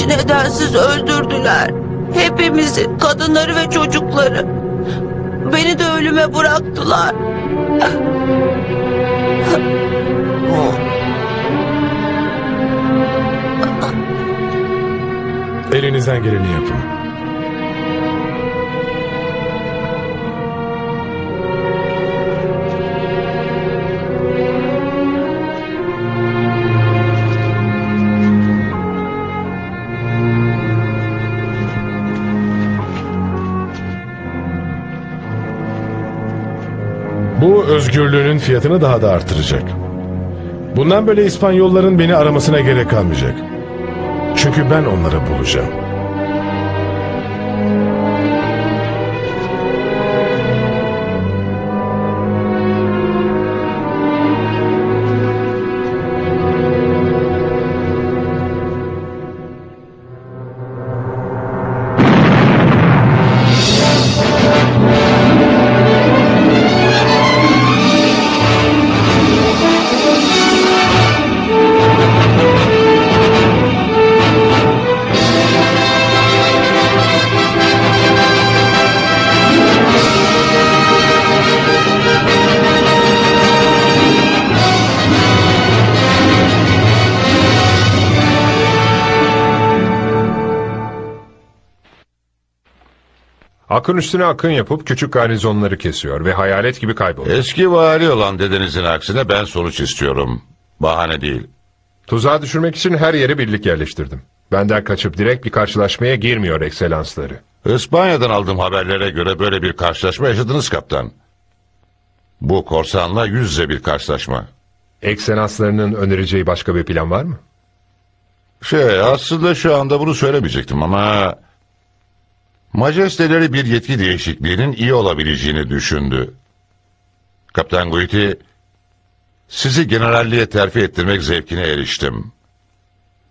Hiç nedensiz öldürdüler. Hepimizi, kadınları ve çocukları. Beni de ölüme bıraktılar. Elinizden geleni yapın. Özgürlüğünün fiyatını daha da artıracak. Bundan böyle İspanyolların beni aramasına gerek kalmayacak. Çünkü ben onları bulacağım. Akın üstüne akın yapıp küçük garnizonları kesiyor ve hayalet gibi kayboluyor. Eski vali olan dedenizin aksine ben sonuç istiyorum. Bahane değil. Tuzağa düşürmek için her yere birlik yerleştirdim. Benden kaçıp direkt bir karşılaşmaya girmiyor ekselansları. İspanya'dan aldığım haberlere göre böyle bir karşılaşma yaşadınız kaptan. Bu korsanla yüz yüze bir karşılaşma. Ekselanslarının önereceği başka bir plan var mı? Şey aslında şu anda bunu söylemeyecektim ama... Majesteleri bir yetki değişikliğinin iyi olabileceğini düşündü. Kaptan Guiti, sizi generalliğe terfi ettirmek zevkine eriştim.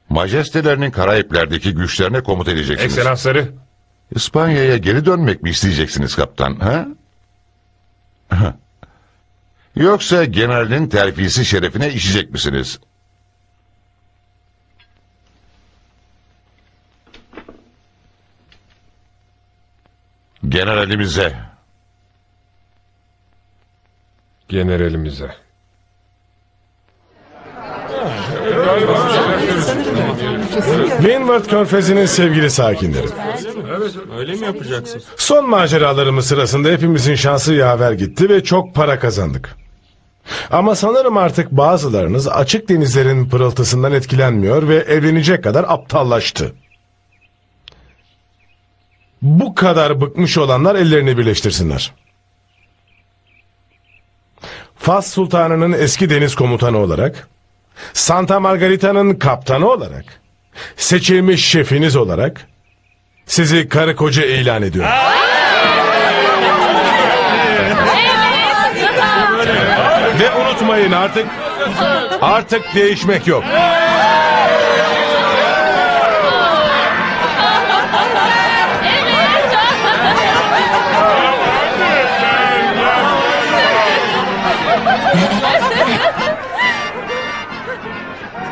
Majestelerinin Karayipler'deki güçlerine komut edeceksiniz. Ekselansları İspanya'ya geri dönmek mi isteyeceksiniz kaptan? Ha? Yoksa generalin terfisi şerefine işecek misiniz? Generalimize. generalimize. Windward Körfezi'nin sevgili sakinleri. Öyle mi yapacaksın? Son maceralarımız sırasında hepimizin şansı yaver gitti ve çok para kazandık. Ama sanırım artık bazılarınız açık denizlerin pırıltısından etkilenmiyor ve evlenecek kadar aptallaştı. Bu kadar bıkmış olanlar ellerini birleştirsinler. Fas Sultanı'nın eski deniz komutanı olarak, Santa Margarita'nın kaptanı olarak, seçilmiş şefiniz olarak sizi karı koca ilan ediyorum. Ve unutmayın artık artık değişmek yok.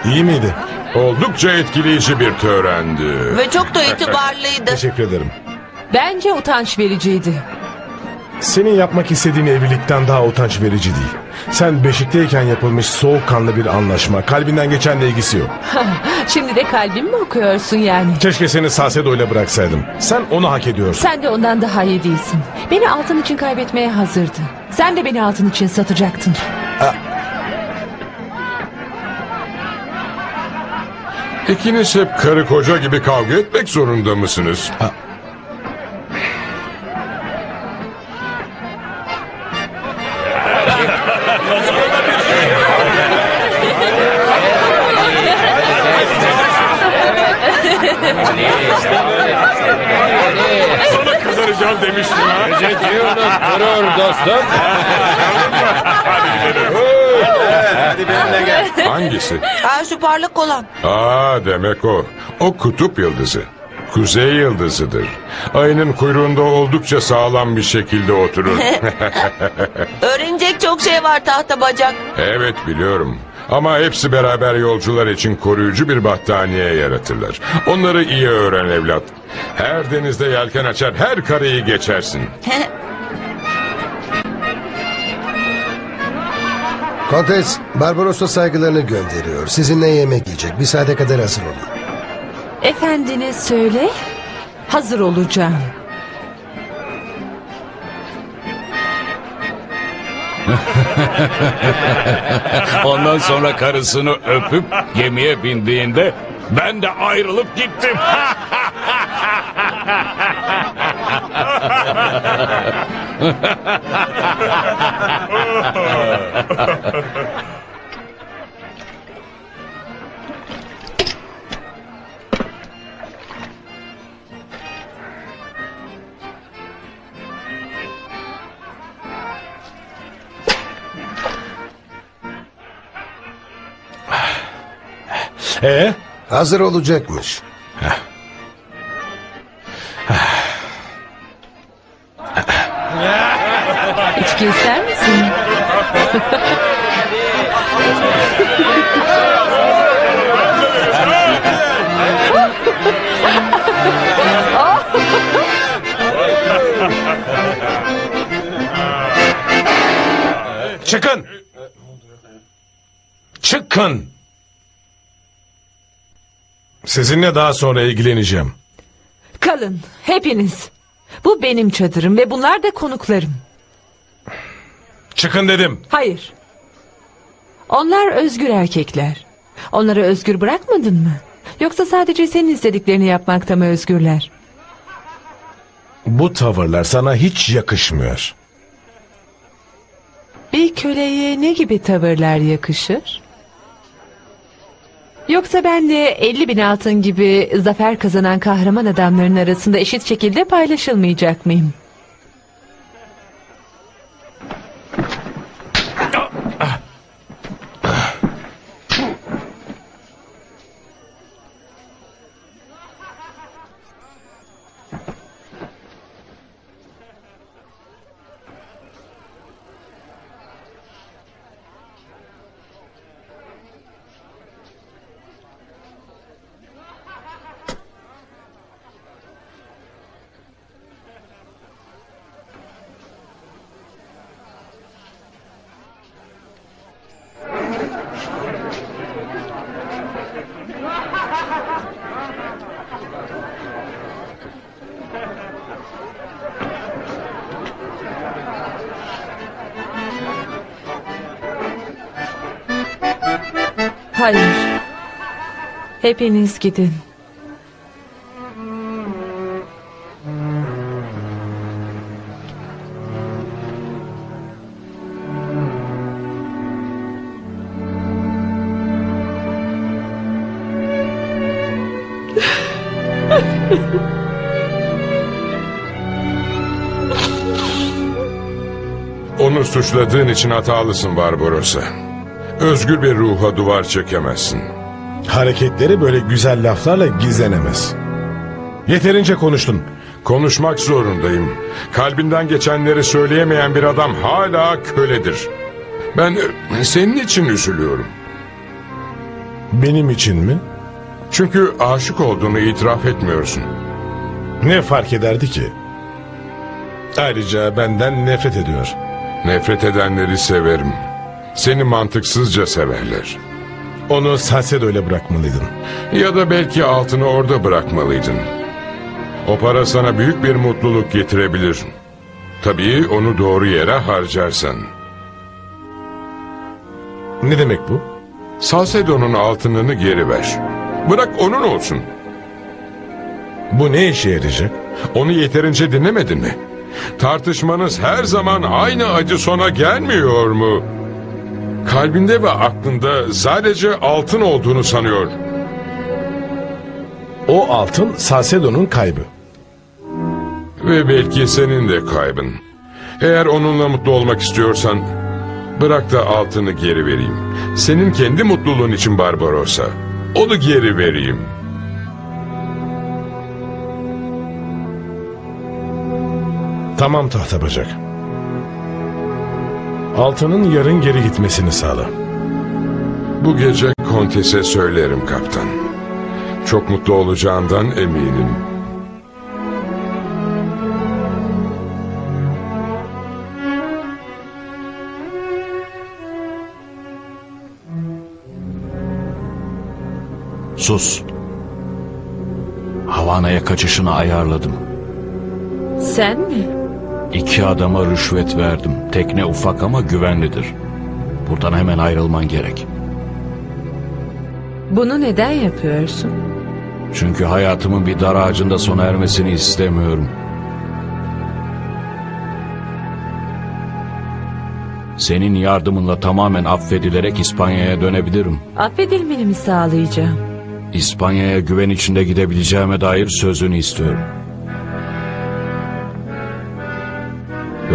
İyi miydi? Oldukça etkileyici bir törendi. Ve çok da itibarlıydı. Teşekkür ederim. Bence utanç vericiydi. Senin yapmak istediğin evlilikten daha utanç verici değil. Sen beşikteyken yapılmış soğukkanlı bir anlaşma. Kalbinden geçenle ilgisi yok. Şimdi de kalbim mi okuyorsun yani? Keşke seni Salcedo'yla bıraksaydım. Sen onu hak ediyorsun. Sen de ondan daha iyi değilsin. Beni altın için kaybetmeye hazırdı. Sen de beni altın için satacaktın. İkiniz hep karı koca gibi kavga etmek zorunda mısınız? Sana kazanacağım demiştim ha. Durur dostum. Hadi benimle gel. Hangisi? Ha, şu parlak olan. Aa demek o. O kutup yıldızı. Kuzey yıldızıdır. Ayının kuyruğunda oldukça sağlam bir şekilde oturur. Öğrenecek çok şey var tahta bacak. evet biliyorum. Ama hepsi beraber yolcular için koruyucu bir battaniye yaratırlar. Onları iyi öğren evlat. Her denizde yelken açar, her kareyi geçersin. Kontes, Barbarossa saygılarını gönderiyor. Sizinle yemek yiyecek. Bir saate kadar hazır olun. Efendine söyle. Hazır olacağım. Ondan sonra karısını öpüp gemiye bindiğinde ben de ayrılıp gittim. Ee? Hazır olacakmış. İçki ister misin? Çıkın! Çıkın! Sizinle daha sonra ilgileneceğim. Kalın hepiniz. Bu benim çadırım ve bunlar da konuklarım. Çıkın dedim. Hayır. Onlar özgür erkekler. Onları özgür bırakmadın mı? Yoksa sadece senin istediklerini yapmakta mı özgürler? Bu tavırlar sana hiç yakışmıyor. Bir köleye ne gibi tavırlar yakışır? Yoksa ben de 50 bin altın gibi zafer kazanan kahraman adamların arasında eşit şekilde paylaşılmayacak mıyım? Hepiniz gidin. Onu suçladığın için hatalısın Barbarossa. Özgür bir ruha duvar çekemezsin. Hareketleri böyle güzel laflarla gizlenemez. Yeterince konuştun. Konuşmak zorundayım. Kalbinden geçenleri söyleyemeyen bir adam hala köledir. Ben senin için üzülüyorum. Benim için mi? Çünkü aşık olduğunu itiraf etmiyorsun. Ne fark ederdi ki? Ayrıca benden nefret ediyor. Nefret edenleri severim. Seni mantıksızca severler. Onu Salcedo ile bırakmalıydın. Ya da belki altını orada bırakmalıydın. O para sana büyük bir mutluluk getirebilir. Tabii onu doğru yere harcarsan. Ne demek bu? Salcedo'nun altınını geri ver. Bırak onun olsun. Bu ne işe yarayacak? Onu yeterince dinlemedin mi? Tartışmanız her zaman aynı acı sona gelmiyor mu? Kalbinde ve aklında sadece altın olduğunu sanıyor. O altın Salcedo'nun kaybı. Ve belki senin de kaybın. Eğer onunla mutlu olmak istiyorsan bırak da altını geri vereyim. Senin kendi mutluluğun için Barbarossa. Onu geri vereyim. Tamam tahta bacak. Altının yarın geri gitmesini sağla. Bu gece kontese söylerim kaptan. Çok mutlu olacağından eminim. Sus. Havana'ya kaçışını ayarladım. Sen mi? İki adama rüşvet verdim. Tekne ufak ama güvenlidir. Buradan hemen ayrılman gerek. Bunu neden yapıyorsun? Çünkü hayatımın bir dar ağacında sona ermesini istemiyorum. Senin yardımınla tamamen affedilerek İspanya'ya dönebilirim. Affedilmeni mi sağlayacağım? İspanya'ya güven içinde gidebileceğime dair sözünü istiyorum.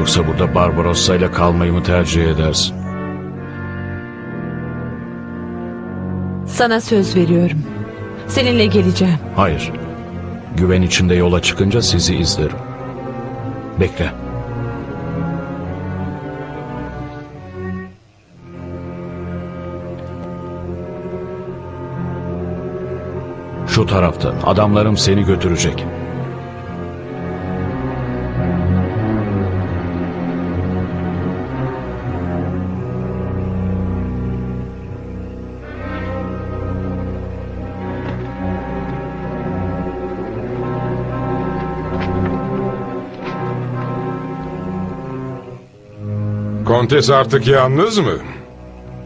Yoksa burada Barbarossa ile kalmayı mı tercih edersin? Sana söz veriyorum. Seninle geleceğim. Hayır. Güven içinde yola çıkınca sizi izlerim. Bekle. Şu taraftan adamlarım seni götürecek. Kontes artık yalnız mı?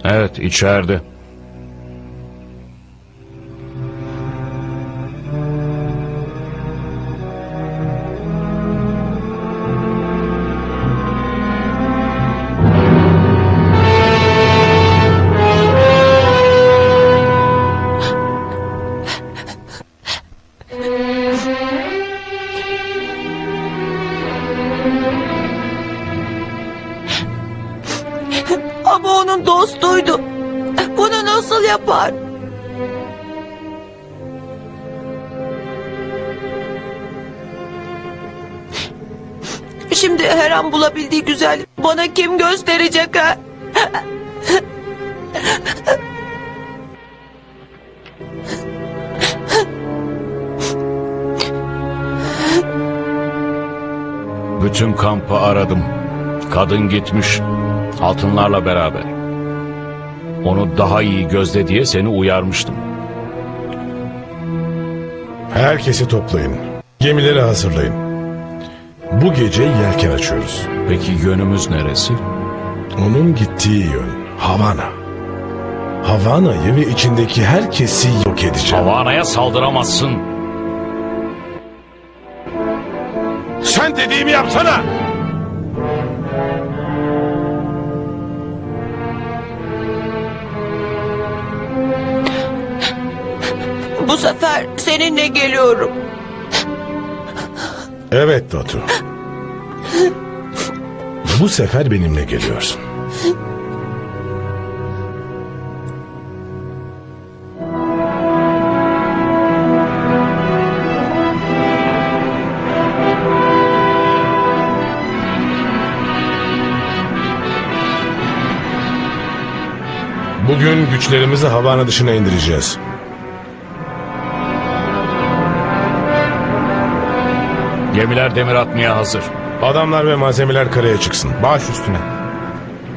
Evet içeride. Şimdi her an bulabildiği güzellik bana kim gösterecek ha? Bütün kampı aradım. Kadın gitmiş. Altınlarla beraber. Onu daha iyi gözle diye seni uyarmıştım. Herkesi toplayın. Gemileri hazırlayın. Bu gece yelken açıyoruz. Peki yönümüz neresi? Onun gittiği yön Havana. Havana'yı ve içindeki herkesi yok edeceğim. Havana'ya saldıramazsın. Sen dediğimi yapsana. Bu sefer seninle geliyorum. Evet Batu. Bu sefer benimle geliyorsun. Bugün güçlerimizi Havana dışına indireceğiz. Gemiler demir atmaya hazır. Adamlar ve malzemeler karaya çıksın. Baş üstüne.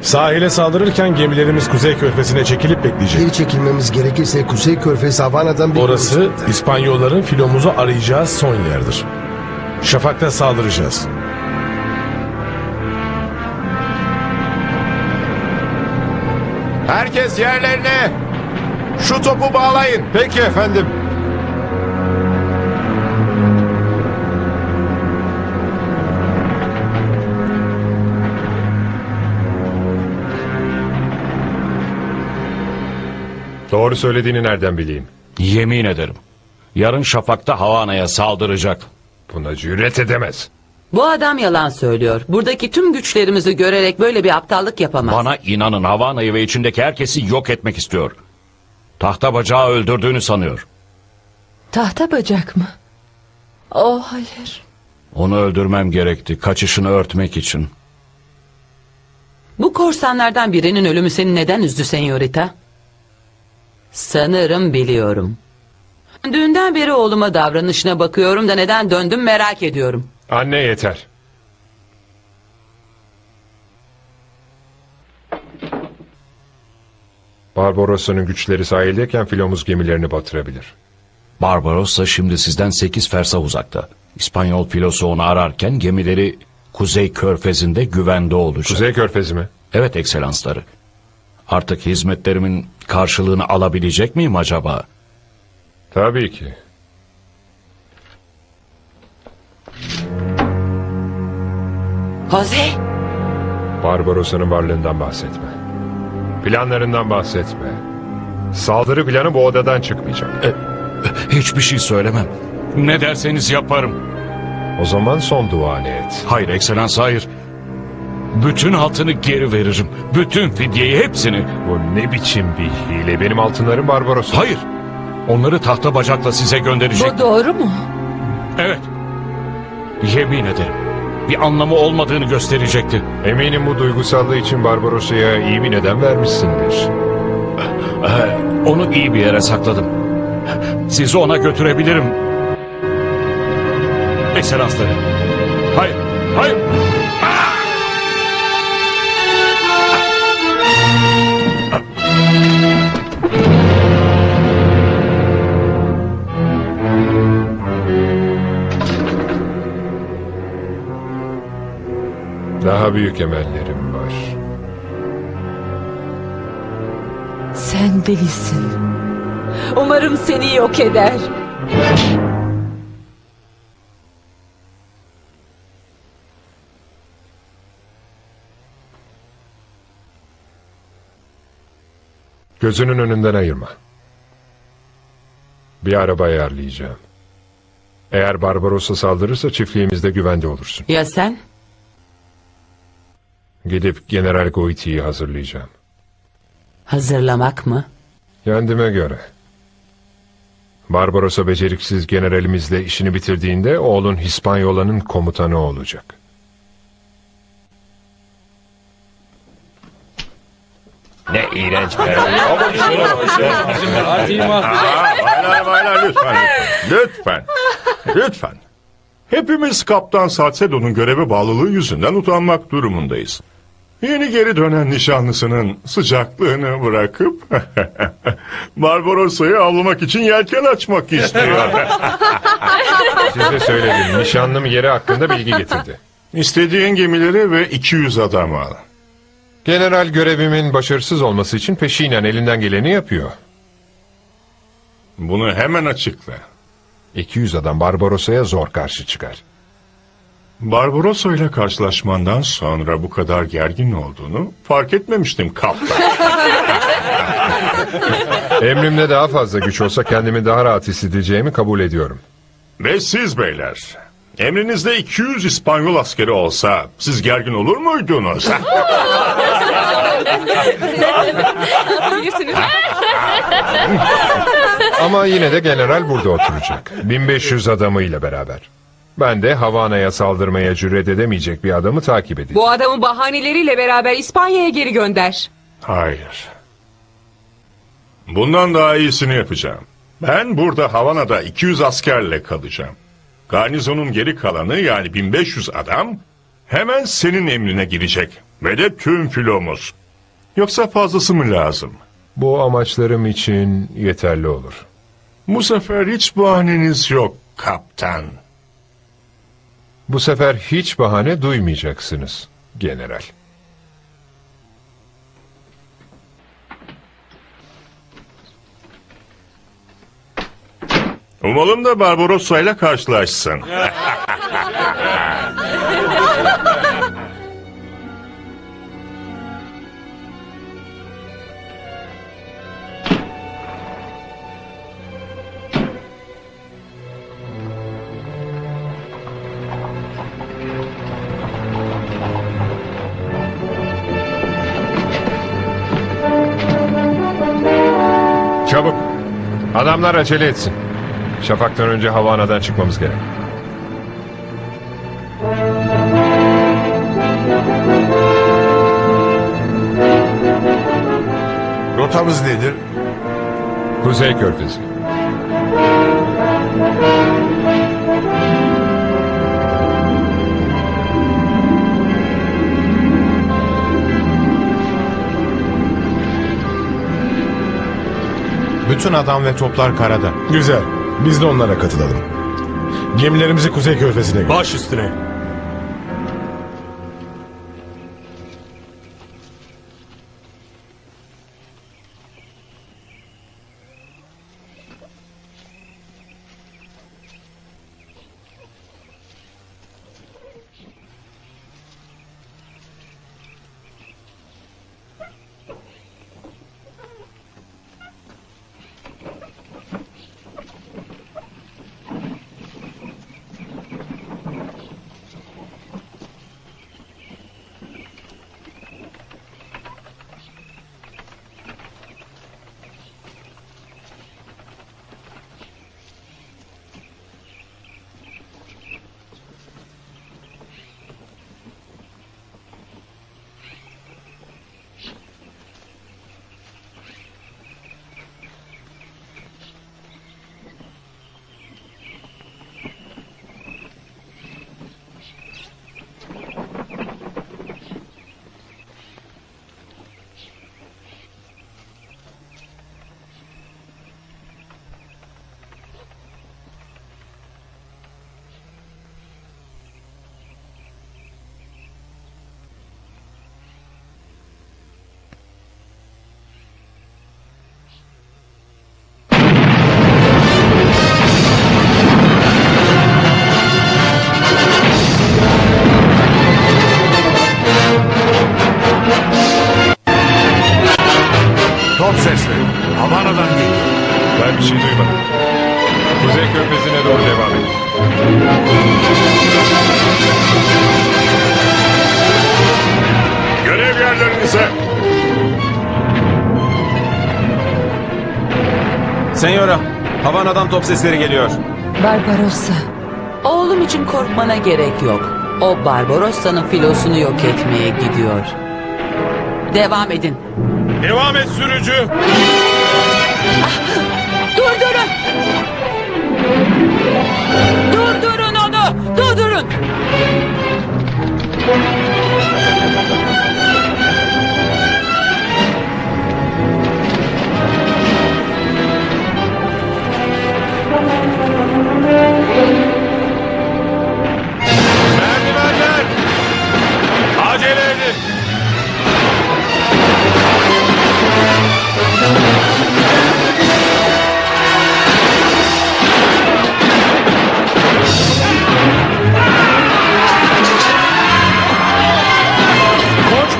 Sahile saldırırken gemilerimiz Kuzey Körfezi'ne çekilip bekleyecek. Geri çekilmemiz gerekirse Kuzey Körfezi Havana'dan bir Orası İspanyolların filomuzu arayacağız son yerdir. Şafak'ta saldıracağız. Herkes yerlerine. Şu topu bağlayın. Peki efendim. Doğru söylediğini nereden bileyim? Yemin ederim. Yarın Şafak'ta Havana'ya saldıracak. Buna cüret edemez. Bu adam yalan söylüyor. Buradaki tüm güçlerimizi görerek böyle bir aptallık yapamaz. Bana inanın Havana'yı ve içindeki herkesi yok etmek istiyor. Tahta bacağı öldürdüğünü sanıyor. Tahta bacak mı? Oh hayır. Onu öldürmem gerekti kaçışını örtmek için. Bu korsanlardan birinin ölümü seni neden üzdü senyorita? Sanırım biliyorum. Dünden beri oğluma davranışına bakıyorum da neden döndüm merak ediyorum. Anne yeter. Barbarossa'nın güçleri sahildeyken filomuz gemilerini batırabilir. Barbarossa şimdi sizden 8 fersah uzakta. İspanyol filosu onu ararken gemileri Kuzey Körfezi'nde güvende olacak. Kuzey Körfezi mi? Evet ekselansları. Artık hizmetlerimin karşılığını alabilecek miyim acaba? Tabii ki. Jose, Barbarossa'nın varlığından bahsetme. Planlarından bahsetme. Saldırı planı bu odadan çıkmayacak. Hiçbir şey söylemem. Ne derseniz yaparım. O zaman son duanı et. Hayır ekselans hayır. Bütün altını geri veririm. Bütün fidyeyi hepsini. Bu ne biçim bir hile? Benim altınlarım Barbarossa. Hayır. Onları tahta bacakla size gönderecek. Bu doğru mu? Evet. Yemin ederim. Bir anlamı olmadığını gösterecekti. Eminim bu duygusallığı için Barbarossa'ya iyi bir neden vermişsindir. Onu iyi bir yere sakladım. Sizi ona götürebilirim. Ekselansları. Hayır, hayır. Daha büyük emellerim var. Sen delisin. Umarım seni yok eder. Gözünün önünden ayırma. Bir araba ayarlayacağım. Eğer Barbarossa saldırırsa çiftliğimizde güvende olursun. ya sen? Gidip General Goiti'yi hazırlayacağım. Hazırlamak mı? Kendime göre. Barbarossa beceriksiz generalimizle işini bitirdiğinde oğlun Hispanyola'nın komutanı olacak. Ne iğrenç bir Baylar baylar lütfen. Lütfen. Lütfen. Hepimiz Kaptan Salcedo'nun göreve bağlılığı yüzünden utanmak durumundayız. Yeni geri dönen nişanlısının sıcaklığını bırakıp Barbarossa'yı avlamak için yelken açmak istiyor. Size söyledim. Nişanlım yeri hakkında bilgi getirdi. İstediğin gemileri ve 200 adam al. General görevimin başarısız olması için peşinen elinden geleni yapıyor. Bunu hemen açıkla. 200 adam Barbarossa'ya zor karşı çıkar. Barbarossa ile karşılaşmandan sonra bu kadar gergin olduğunu fark etmemiştim kaptan. Emrimde daha fazla güç olsa kendimi daha rahat hissedeceğimi kabul ediyorum. Ve siz beyler, Emrinizde 200 İspanyol askeri olsa siz gergin olur muydunuz? Ama yine de general burada oturacak. 1500 adamıyla beraber. Ben de Havana'ya saldırmaya cüret edemeyecek bir adamı takip edeceğim. Bu adamı bahaneleriyle beraber İspanya'ya geri gönder. Hayır. Bundan daha iyisini yapacağım. Ben burada Havana'da 200 askerle kalacağım. Garnizonun geri kalanı yani 1500 adam hemen senin emrine girecek. Ve de tüm filomuz. Yoksa fazlası mı lazım? Bu amaçlarım için yeterli olur. Bu sefer hiç bahaneniz yok kaptan. Bu sefer hiç bahane duymayacaksınız general. Umalım da Barbarossa ile karşılaşsın. Çabuk. Adamlar acele etsin. Şafaktan önce Havana'dan çıkmamız gerek. Rotamız nedir? Kuzey Körfezi. Bütün adam ve toplar karada. Güzel. Biz de onlara katılalım. Gemilerimizi Kuzey Körfezi'ne götür. Baş üstüne. Top sesleri. Havana'dan geliyor. Ben bir şey duymadım. Kuzey Körfezi'ne doğru devam edin. Görev yerlerinize. Senyora, Havana'dan top sesleri geliyor. Barbarossa. Oğlum için korkmana gerek yok. O Barbarossa'nın filosunu yok etmeye gidiyor. Devam edin. Devam et sürücü. Durdurun! Durdurun onu! Durdurun! Merdivenler.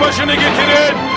Başını getirin.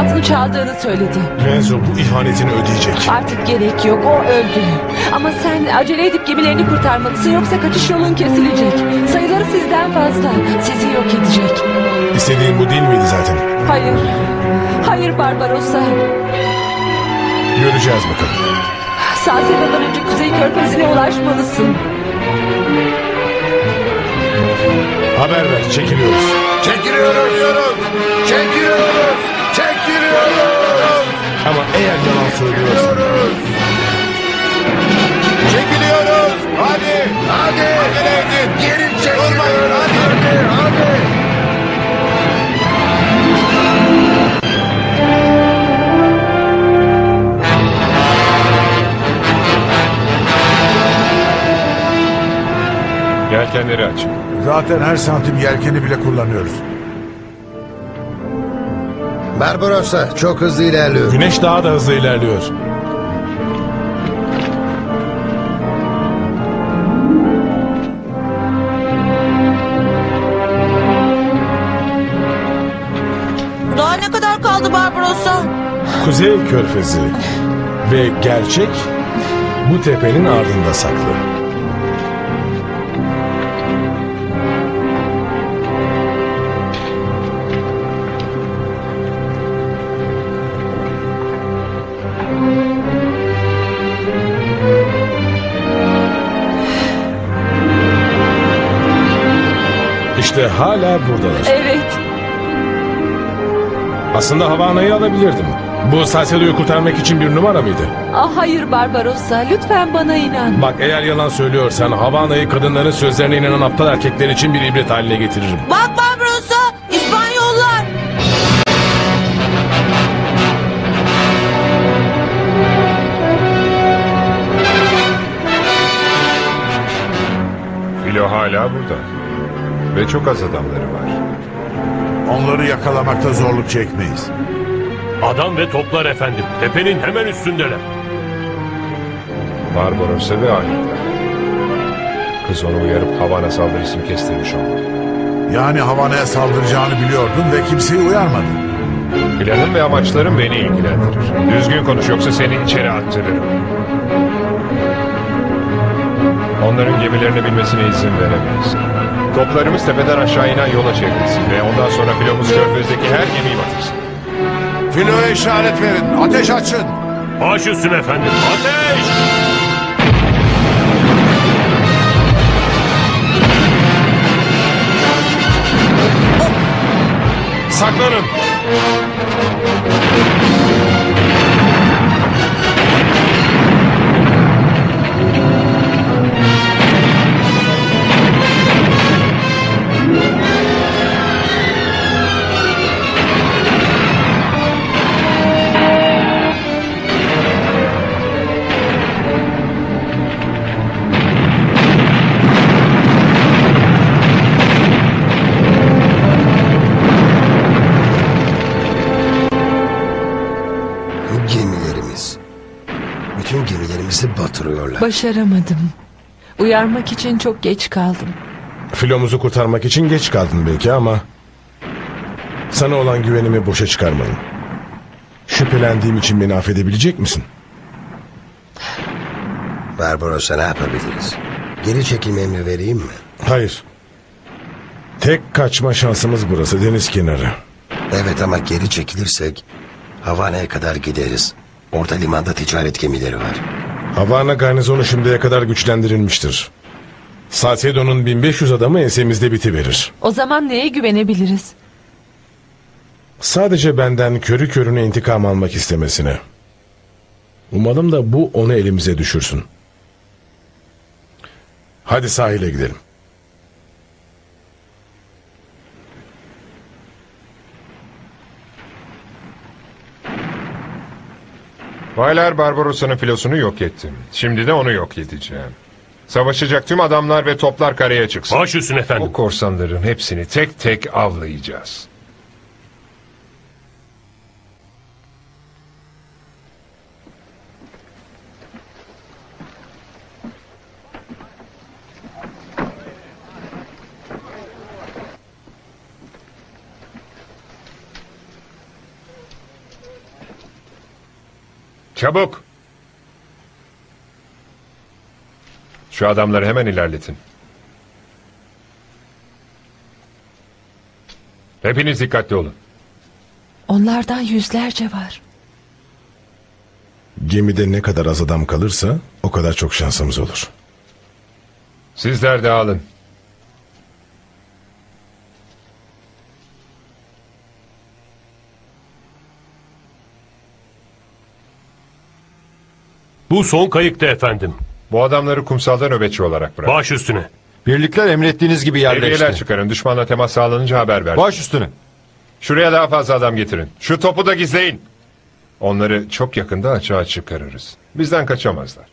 Altını çaldığını söyledi. Renzo bu ihanetini ödeyecek. Artık gerek yok o öldü. Ama sen acele edip gemilerini kurtarmalısın yoksa kaçış yolun kesilecek. Sayıları sizden fazla. Sizi yok edecek. İstediğin bu değil miydi zaten? Hayır. Hayır Barbarossa. Göreceğiz bakalım. Salcedo'dan önce Kuzey Körfezi'ne ulaşmalısın. Haber ver, çekiliyoruz. Çekiliyoruz. Yelkenleri aç. Zaten her santim yelkeni bile kullanıyoruz. Barbarossa çok hızlı ilerliyor. Güneş daha da hızlı ilerliyor. Daha ne kadar kaldı Barbarossa? Kuzey Körfezi ve gerçek bu tepenin ardında saklı. İşte hala buradalar. Evet. Aslında Havana'yı alabilirdim. Bu Salcedo'yu kurtarmak için bir numara mıydı? Ah hayır Barbarossa lütfen bana inan. Bak eğer yalan söylüyorsan Havana'yı kadınların sözlerine inanan aptal erkekler için bir ibret haline getiririm. Bak Barbarossa! İspanyollar! Filo hala burada. Ve çok az adamları var. Onları yakalamakta zorluk çekmeyiz. Adam ve toplar efendim. Tepenin hemen üstündeler. Barbarossa ve aletler. Kız onu uyarıp Havana saldırısını kestirmiş olmalı. Yani Havana'ya saldıracağını biliyordun ve kimseyi uyarmadın. Planım ve amaçlarım beni ilgilendirir. Düzgün konuş yoksa seni içeri attırırım. Onların gemilerini bilmesine izin veremeyiz. Toplarımız tepeden aşağı inen yola çevrilsin ve ondan sonra filomuz körfezdeki her gemiyi batırsın. Filoya işaret verin. Ateş açın. Baş üstüne efendim. Ateş! Saklanın! Başaramadım. Uyarmak için çok geç kaldım. Filomuzu kurtarmak için geç kaldın belki ama... Sana olan güvenimi boşa çıkarmadım. Şüphelendiğim için beni affedebilecek misin? Barbarossa ne yapabiliriz? Geri çekilme emri vereyim mi? Hayır. Tek kaçma şansımız burası deniz kenarı. Evet ama geri çekilirsek Havana'ya kadar gideriz. Orada limanda ticaret gemileri var. Havana garnizonu şimdiye kadar güçlendirilmiştir. Salcedo'nun 1500 adamı ensemizde bitiverir. O zaman neye güvenebiliriz? Sadece benden körü körüne intikam almak istemesine. Umalım da bu onu elimize düşürsün. Hadi sahile gidelim. Baylar Barbarossa'nın filosunu yok ettim. Şimdi de onu yok edeceğim. Savaşacak tüm adamlar ve toplar karaya çıksın. Baş üstüne efendim. O korsanların hepsini tek tek avlayacağız. Çabuk. Şu adamları hemen ilerletin. Hepiniz dikkatli olun. Onlardan yüzlerce var. Gemide ne kadar az adam kalırsa o kadar çok şansımız olur. Sizler dağılın. Bu son kayıktı efendim. Bu adamları kumsalda nöbetçi olarak bırak. Baş üstüne. Birlikler emrettiğiniz gibi Devriyeler yerleşti. çıkarın. Düşmanla temas sağlanınca haber verin. Baş üstüne. Şuraya daha fazla adam getirin. Şu topu da gizleyin. Onları çok yakında açığa çıkarırız. Bizden kaçamazlar.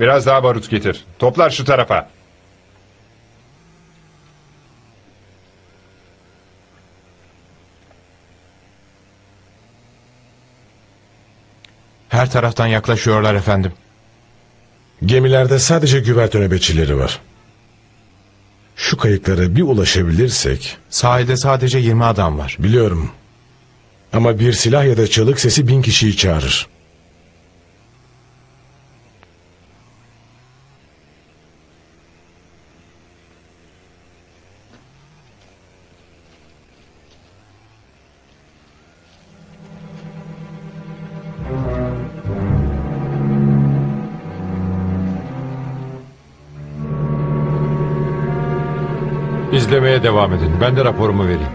Biraz daha barut getir. Toplar şu tarafa. Her taraftan yaklaşıyorlar efendim. Gemilerde sadece güverte nöbetçileri var. Şu kayıklara bir ulaşabilirsek... Sahilde sadece 20 adam var. Biliyorum. Ama bir silah ya da çığlık sesi bin kişiyi çağırır. Devam edin. Ben de raporumu vereyim.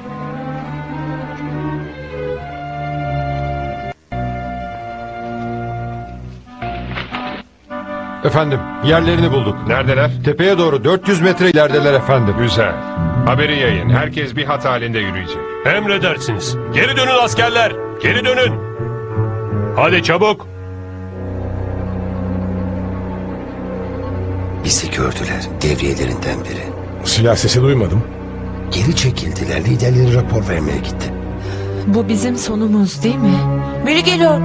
Efendim, yerlerini bulduk. Neredeler? Tepeye doğru 400 metre ilerideler efendim. Güzel. Haberi yayın. Herkes bir hat halinde yürüyecek. Emredersiniz. Geri dönün askerler. Geri dönün. Hadi çabuk. Bizi gördüler devriyelerinden biri. Silah sesi duymadım. Geri çekildiler liderleri rapor vermeye gitti. Bu bizim sonumuz değil mi? Biri geliyor.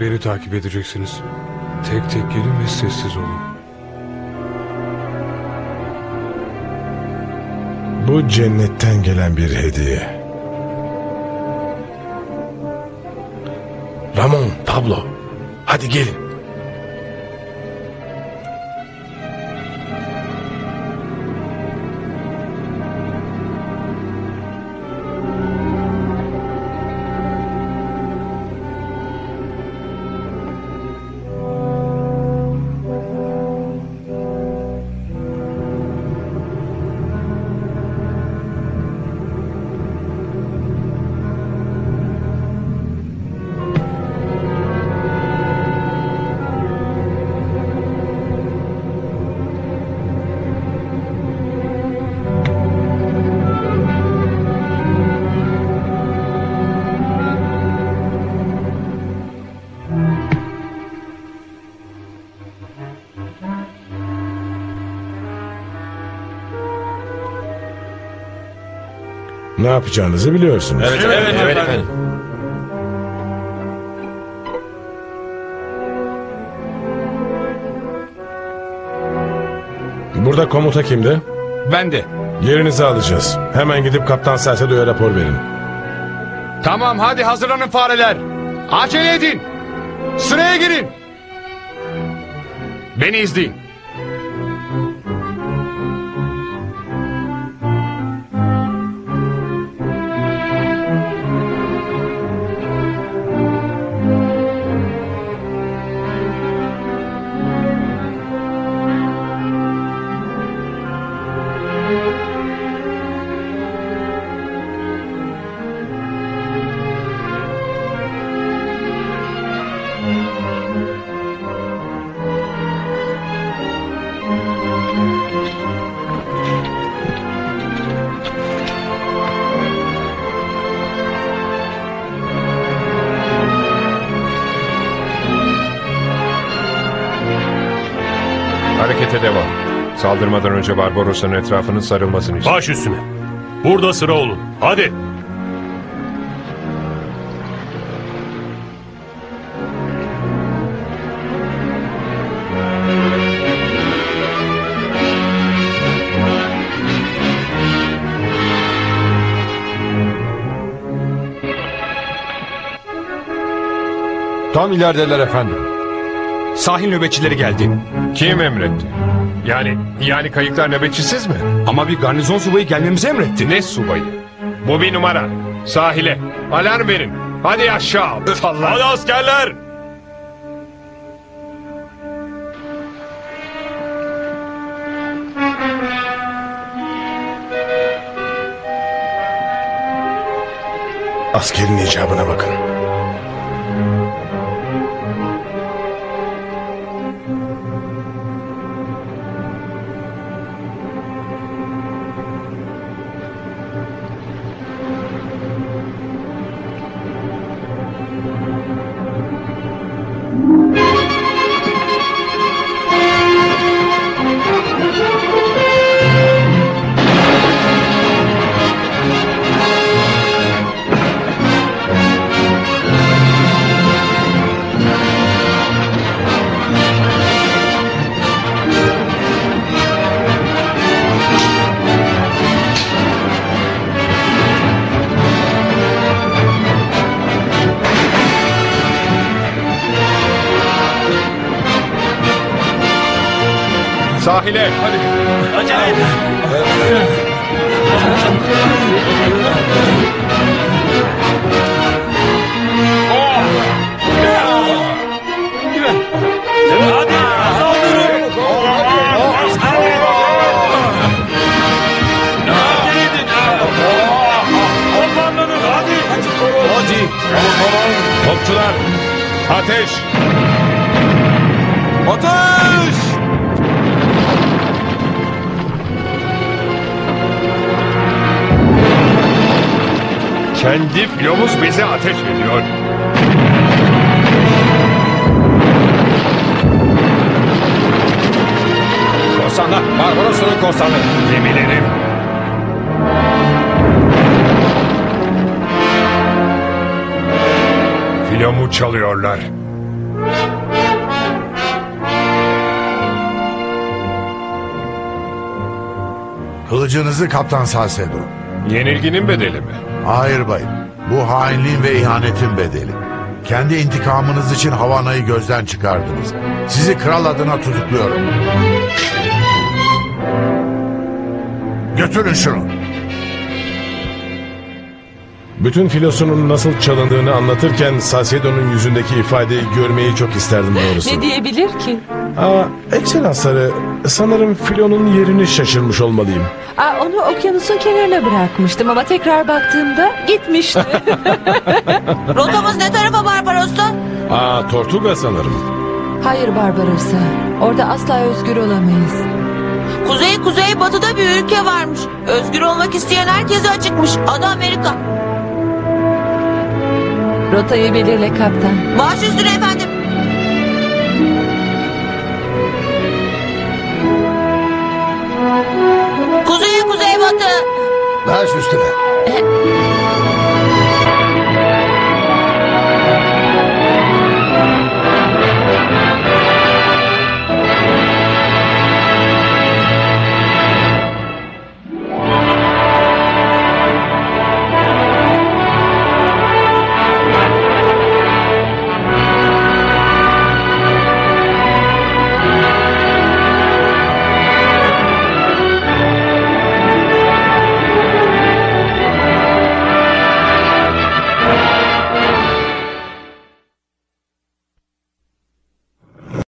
Beni takip edeceksiniz. Tek tek gelin ve sessiz olun. Bu cennetten gelen bir hediye. Hadi gelin. Ne yapacağınızı biliyorsunuz. Evet, evet, evet efendim. Burada komuta kimde? Ben de. Yerinizi alacağız. Hemen gidip Kaptan Selsedo'ya rapor verin. Tamam hadi hazırlanın fareler. Acele edin. Sıraya girin. Beni izleyin. Saldırmadan önce Barbarossa'nın etrafının sarılmasını istiyorum. Baş üstüne. Burada sıra olun. Hadi. Tam ilerideler efendim. Sahil nöbetçileri geldi. Kim emretti? Yani yani kayıklar nöbetçisiz mi? Ama bir garnizon subayı gelmemizi emretti. Ne subayı? Bu bir numara. Sahile. Alarm verin. Hadi aşağı. Allah. Hadi askerler. Askerin icabına bakın. Sahile. Hadi. Topçular. Ateş. Ateş! Kendi filomuz bize ateş ediyor. Korsanlar. Barbarosa'nın korsanları. Gemilerim. Filomu çalıyorlar. Kılıcınızı Kaptan Salcedo. Yenilginin bedeli mi? Hayır bayım. Bu hainliğin ve ihanetin bedeli. Kendi intikamınız için Havana'yı gözden çıkardınız. Sizi kral adına tutukluyorum. Götürün şunu. Bütün filosunun nasıl çalındığını anlatırken Salcedo'nun yüzündeki ifadeyi görmeyi çok isterdim doğrusu. Ne diyebilir ki? Aa, ekselansları sanırım filonun yerini şaşırmış olmalıyım. Aa, onu okyanusun kenarına bırakmıştım ama tekrar baktığımda gitmişti. Rotamız ne tarafa Barbarossa? Aa, Tortuga sanırım. Hayır Barbarossa. Orada asla özgür olamayız. Kuzey kuzey batıda bir ülke varmış. Özgür olmak isteyen herkese açıkmış. Adı Amerika. Rotayı belirle kaptan. Baş üstüne efendim. Baş üstüne. E,